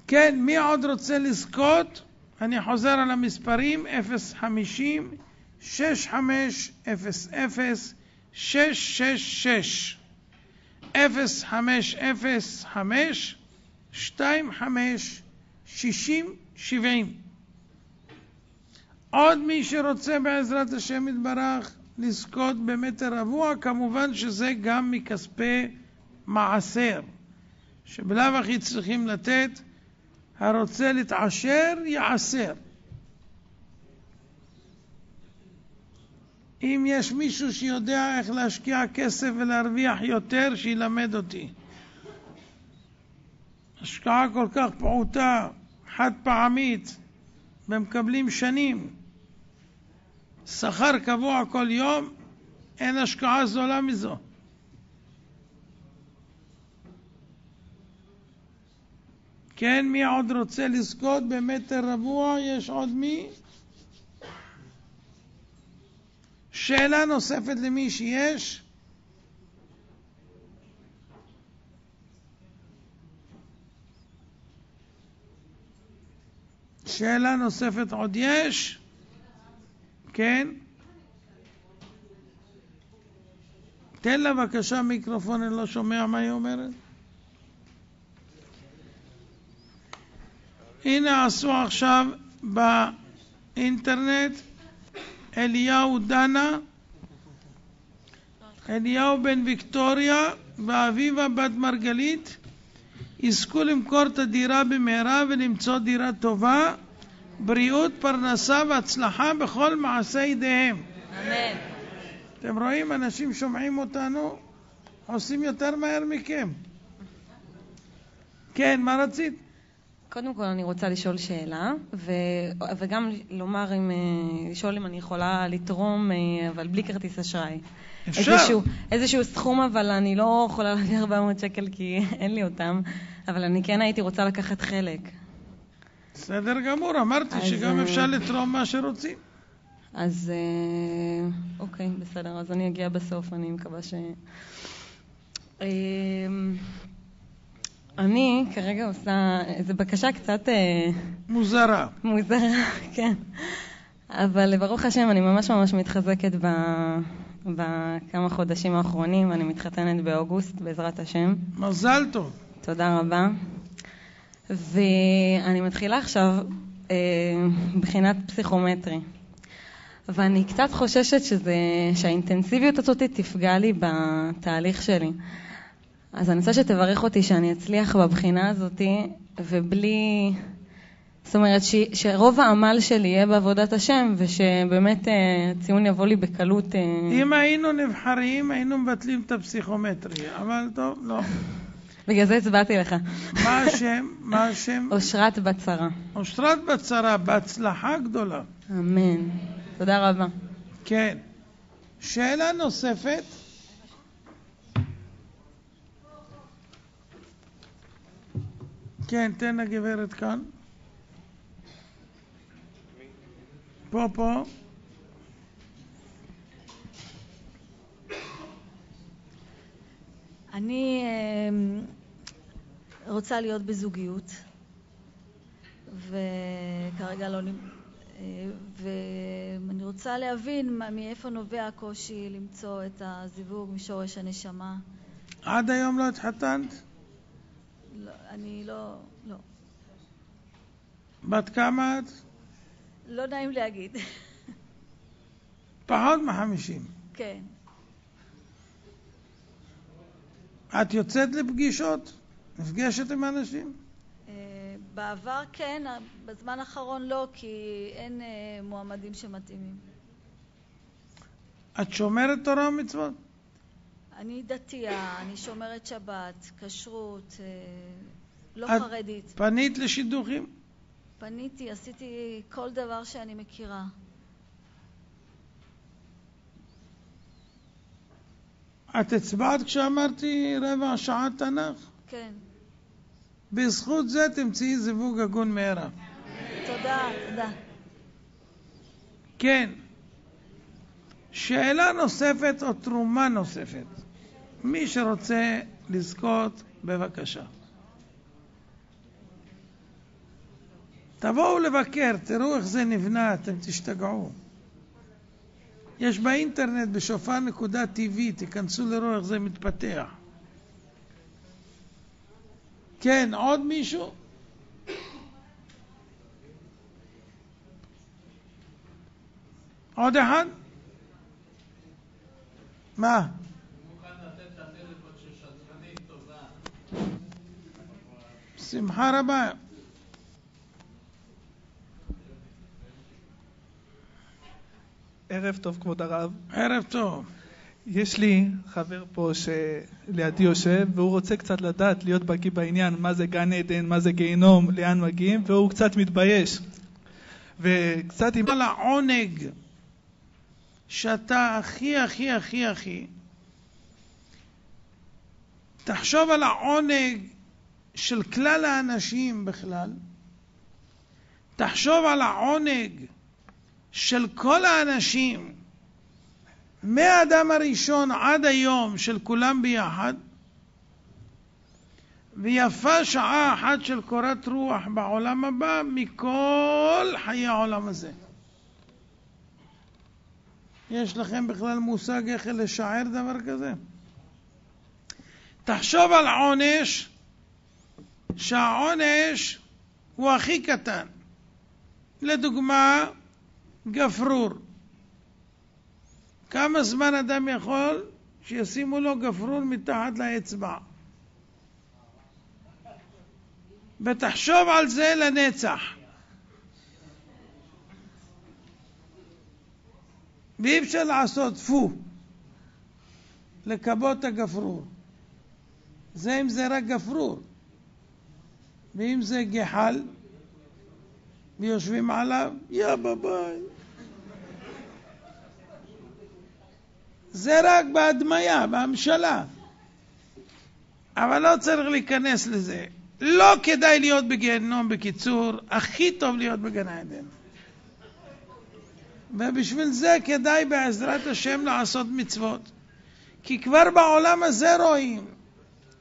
[SPEAKER 1] כן, מי עוד רוצה לזכות? אני חוזר על המספרים 050 6500 666 0505 25 60 70 עוד מי שרוצה בעזרת השם יתברך לזכות במטר רבוע, כמובן שזה גם מכספי מעשר, שבלאו הכי צריכים לתת, הרוצה להתעשר, יעשר. אם יש מישהו שיודע איך להשקיע כסף ולהרוויח יותר, שילמד אותי. השקעה כל כך פעוטה, חד פעמית, ומקבלים שנים. שכר קבוע כל יום, אין השקעה זולה מזו. כן, מי עוד רוצה לזכות במטר רבוע? יש עוד מי? שאלה נוספת למי שיש? שאלה נוספת עוד יש? כן? תן לה בבקשה מיקרופון, אני לא שומע מה היא אומרת. הנה עשו עכשיו באינטרנט אליהו דנה, אליהו בן ויקטוריה ואביבה בת מרגלית יזכו למכור את הדירה במהרה ולמצוא דירה טובה, בריאות, פרנסה והצלחה בכל מעשה ידיהם.
[SPEAKER 2] אמן.
[SPEAKER 1] אתם רואים, אנשים שומעים אותנו, עושים יותר מהר מכם. כן, מה רצית?
[SPEAKER 8] קודם כל אני רוצה לשאול שאלה, ו... וגם לומר אם, אה, לשאול אם אני יכולה לתרום, אה, אבל בלי כרטיס אשראי.
[SPEAKER 1] אפשר.
[SPEAKER 8] איזשהו, איזשהו סכום, אבל אני לא יכולה להביא 400 שקל כי אין לי אותם, אבל אני כן הייתי רוצה לקחת חלק.
[SPEAKER 1] בסדר גמור, אמרתי
[SPEAKER 8] אז,
[SPEAKER 1] שגם
[SPEAKER 8] אה,
[SPEAKER 1] אפשר לתרום מה שרוצים.
[SPEAKER 8] אז אוקיי, בסדר, אז אני אגיע בסוף, אני מקווה ש... אני כרגע עושה איזו בקשה קצת אה,
[SPEAKER 1] מוזרה.
[SPEAKER 8] מוזרה, כן. אבל ברוך השם, אני ממש ממש מתחזקת ב... בכמה חודשים האחרונים, אני מתחתנת באוגוסט, בעזרת השם.
[SPEAKER 1] מזל טוב.
[SPEAKER 8] תודה רבה. ואני מתחילה עכשיו אה, בחינת פסיכומטרי. ואני קצת חוששת שזה, שהאינטנסיביות הזאת תפגע לי בתהליך שלי. אז אני רוצה שתברך אותי שאני אצליח בבחינה הזאת, ובלי... זאת אומרת, ש, שרוב העמל שלי יהיה בעבודת השם, ושבאמת אה, הציון יבוא לי בקלות. אה,
[SPEAKER 1] אם היינו נבחרים, היינו מבטלים את הפסיכומטרי, אבל טוב, לא.
[SPEAKER 8] בגלל זה הצבעתי לך.
[SPEAKER 1] מה השם? מה השם?
[SPEAKER 8] אושרת בת שרה.
[SPEAKER 1] אושרת בצרה, בהצלחה גדולה.
[SPEAKER 8] אמן. תודה רבה.
[SPEAKER 1] כן. שאלה נוספת? כן, תן לגברת כאן. פה, פה.
[SPEAKER 6] אני אמ, רוצה להיות בזוגיות, וכרגע לא... אה, ואני רוצה להבין מה- מאיפה נובע הקושי למצוא את הזיווג משורש הנשמה.
[SPEAKER 1] עד היום לא התחתנת?
[SPEAKER 6] לא, אני לא... לא.
[SPEAKER 1] בת כמה את?
[SPEAKER 6] לא נעים להגיד.
[SPEAKER 1] פחות מחמישים.
[SPEAKER 6] כן.
[SPEAKER 1] את יוצאת לפגישות? נפגשת עם אנשים?
[SPEAKER 6] אה, בעבר כן, בזמן האחרון לא, כי אין אה, מועמדים שמתאימים.
[SPEAKER 1] את שומרת תורה ומצוות?
[SPEAKER 6] אני דתייה, אני שומרת שבת, כשרות, אה, לא
[SPEAKER 1] את-
[SPEAKER 6] חרדית.
[SPEAKER 1] פנית לשידוכים?
[SPEAKER 6] פניתי, עשיתי כל דבר שאני מכירה.
[SPEAKER 1] את הצבעת כשאמרתי רבע שעה תנ"ך?
[SPEAKER 6] כן.
[SPEAKER 1] בזכות זה תמצאי זיווג הגון מהרה.
[SPEAKER 6] תודה, תודה.
[SPEAKER 1] כן. שאלה נוספת או תרומה נוספת. מי שרוצה לזכות, בבקשה. תבואו לבקר, תראו איך זה נבנה, אתם תשתגעו. יש באינטרנט בשופר.tv, תיכנסו לראות איך זה מתפתח. כן, עוד מישהו? עוד אחד? מה? בשמחה רבה.
[SPEAKER 9] ערב טוב, כבוד הרב.
[SPEAKER 1] ערב טוב.
[SPEAKER 9] יש לי חבר פה שלידי יושב, והוא רוצה קצת לדעת, להיות בקיא בעניין, מה זה גן עדן, מה זה גיהינום, לאן מגיעים, והוא קצת מתבייש. וקצת עם...
[SPEAKER 1] על העונג שאתה הכי הכי הכי הכי תחשוב על העונג של כלל האנשים בכלל, תחשוב על העונג של כל האנשים, מהאדם הראשון עד היום, של כולם ביחד, ויפה שעה אחת של קורת רוח בעולם הבא מכל חיי העולם הזה. יש לכם בכלל מושג איך לשער דבר כזה? תחשוב על עונש, שהעונש הוא הכי קטן. לדוגמה, גפרור. כמה זמן אדם יכול שישימו לו גפרור מתחת לאצבע? ותחשוב על זה לנצח. ואי אפשר לעשות פו, לכבות הגפרור. זה אם זה רק גפרור. ואם זה גחל, ויושבים עליו, יא בביי. זה רק בהדמיה, בהמשלה. אבל לא צריך להיכנס לזה. לא כדאי להיות בגיהנום, בקיצור, הכי טוב להיות בגן העדן. ובשביל זה כדאי בעזרת השם לעשות מצוות. כי כבר בעולם הזה רואים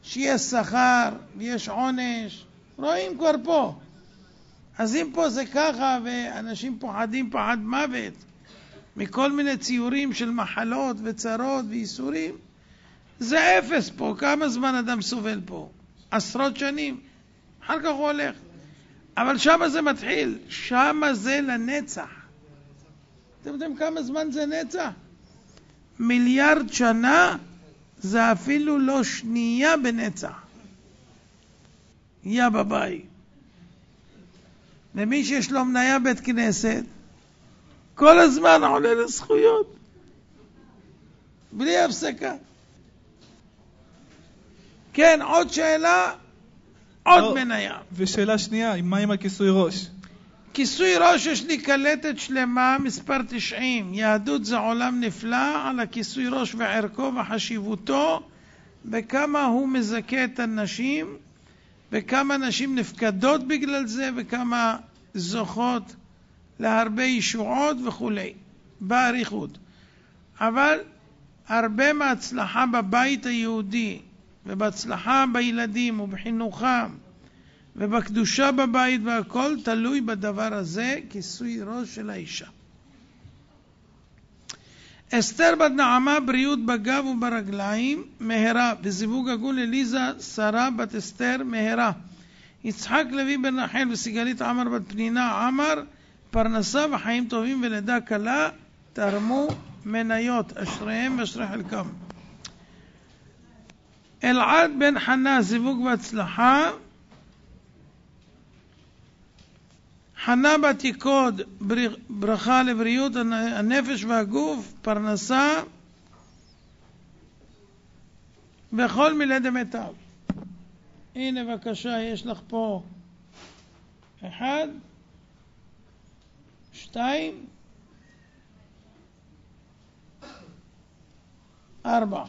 [SPEAKER 1] שיש שכר ויש עונש, רואים כבר פה. אז אם פה זה ככה ואנשים פוחדים פחד מוות מכל מיני ציורים של מחלות וצרות וייסורים, זה אפס פה. כמה זמן אדם סובל פה? עשרות שנים. אחר כך הוא הולך. אבל שמה זה מתחיל, שמה זה לנצח. אתם יודעים כמה זמן זה נצח? מיליארד שנה זה אפילו לא שנייה בנצח. יא בביי. ומי שיש לו מניה בית כנסת, כל הזמן עולה לזכויות, בלי הפסקה. כן, עוד שאלה, עוד
[SPEAKER 9] לא,
[SPEAKER 1] מניה.
[SPEAKER 9] ושאלה שנייה, מה עם הכיסוי ראש?
[SPEAKER 1] כיסוי ראש יש לי קלטת שלמה, מספר 90. יהדות זה עולם נפלא על הכיסוי ראש וערכו וחשיבותו, וכמה הוא מזכה את הנשים, וכמה נשים נפקדות בגלל זה, וכמה זוכות להרבה ישועות וכולי, באריכות. אבל הרבה מההצלחה בבית היהודי, ובהצלחה בילדים ובחינוכם, ובקדושה בבית והכל תלוי בדבר הזה, כיסוי ראש של האישה. אסתר בת נעמה, בריאות בגב וברגליים, מהרה, וזיווג הגון אליזה, שרה בת אסתר, מהרה. יצחק לוי בן רחל וסיגלית עמר בת פנינה עמר, פרנסה וחיים טובים ולידה קלה, תרמו מניות, אשריהם ואשרי חלקם. אלעד בן חנה, זיווג בהצלחה, חנה בת יקוד, ברכה לבריאות הנפש והגוף, פרנסה וכל מילי דמיטב. הנה בבקשה, יש לך פה אחד, שתיים, ארבע.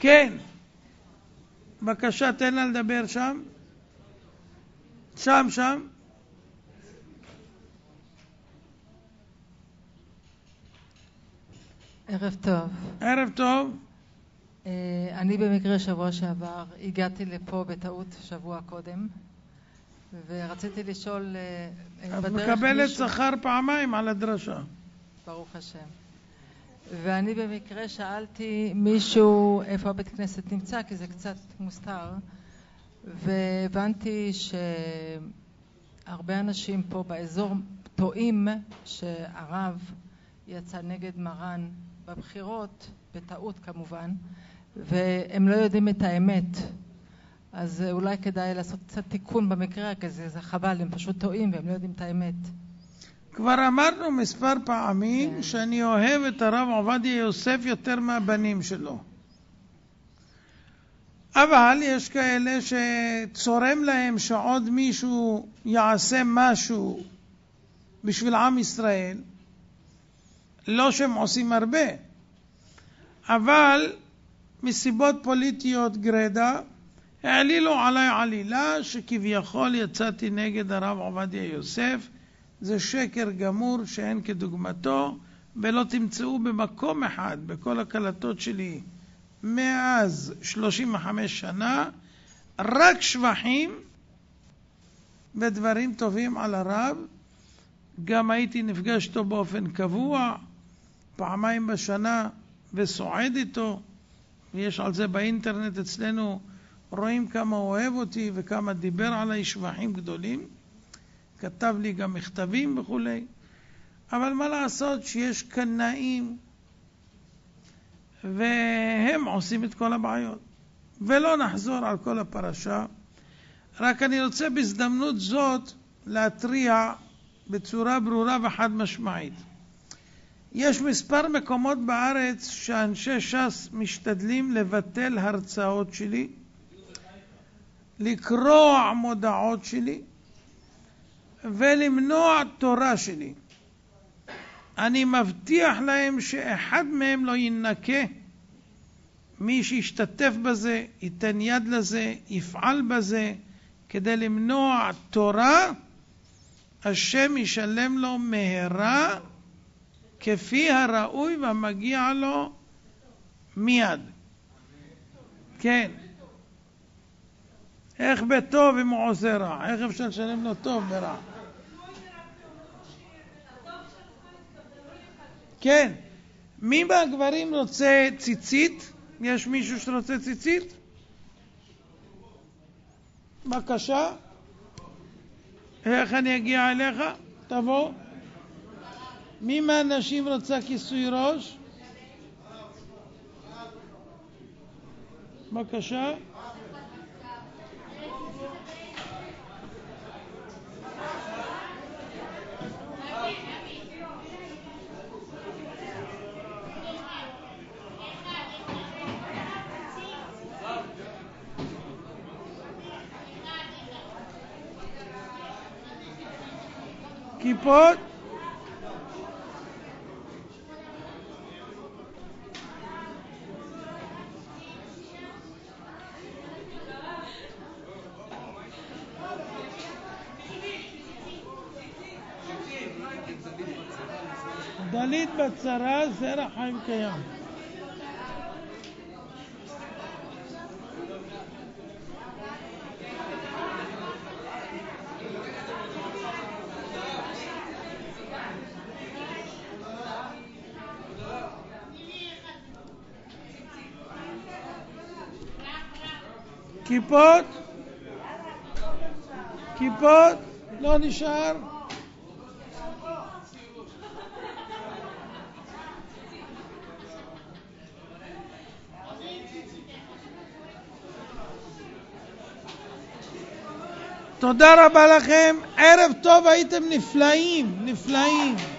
[SPEAKER 1] כן. בבקשה, תן לה לדבר שם. שם, שם.
[SPEAKER 10] ערב טוב.
[SPEAKER 1] ערב טוב.
[SPEAKER 10] אה, אני במקרה שבוע שעבר הגעתי לפה בטעות שבוע קודם ורציתי לשאול אה,
[SPEAKER 1] את מקבלת
[SPEAKER 10] מישהו-
[SPEAKER 1] שכר פעמיים על הדרשה.
[SPEAKER 10] ברוך השם. ואני במקרה שאלתי מישהו איפה הבית כנסת נמצא, כי זה קצת מוסתר, והבנתי שהרבה אנשים פה באזור טועים שהרב יצא נגד מרן בבחירות, בטעות כמובן, והם לא יודעים את האמת. אז אולי כדאי לעשות קצת תיקון במקרה כזה, זה חבל, הם פשוט טועים והם לא יודעים את האמת.
[SPEAKER 1] כבר אמרנו מספר פעמים
[SPEAKER 10] כן.
[SPEAKER 1] שאני אוהב את הרב עובדיה יוסף יותר מהבנים שלו. אבל יש כאלה שצורם להם שעוד מישהו יעשה משהו בשביל עם ישראל. לא שהם עושים הרבה, אבל מסיבות פוליטיות גרידא העלילו עליי עלילה שכביכול יצאתי נגד הרב עובדיה יוסף. זה שקר גמור שאין כדוגמתו, ולא תמצאו במקום אחד בכל הקלטות שלי מאז 35 שנה רק שבחים ודברים טובים על הרב. גם הייתי נפגש איתו באופן קבוע, פעמיים בשנה, וסועד איתו. יש על זה באינטרנט אצלנו, רואים כמה הוא אוהב אותי וכמה דיבר עליי שבחים גדולים. כתב לי גם מכתבים וכולי. אבל מה לעשות שיש קנאים והם עושים את כל הבעיות. ולא נחזור על כל הפרשה, רק אני רוצה בהזדמנות זאת להתריע בצורה ברורה וחד משמעית. יש מספר מקומות בארץ שאנשי ש"ס משתדלים לבטל הרצאות שלי, לקרוע מודעות שלי, ולמנוע תורה שלי. אני מבטיח להם שאחד מהם לא יינקה. מי שישתתף בזה, ייתן יד לזה, יפעל בזה, כדי למנוע תורה, השם ישלם לו מהרה כפי הראוי והמגיע לו מיד. כן. איך בטוב אם הוא עושה רע? איך אפשר לשלם לו טוב ברע? כן. מי מהגברים רוצה ציצית? יש מישהו שרוצה ציצית? בבקשה. איך אני אגיע אליך? תבוא. מי מהנשים רוצה כיסוי ראש? בבקשה. כיפות? דלית בצרה, זרע חיים קיים. כיפות? כיפות? לא נשאר? תודה רבה לכם, ערב טוב, הייתם נפלאים, נפלאים.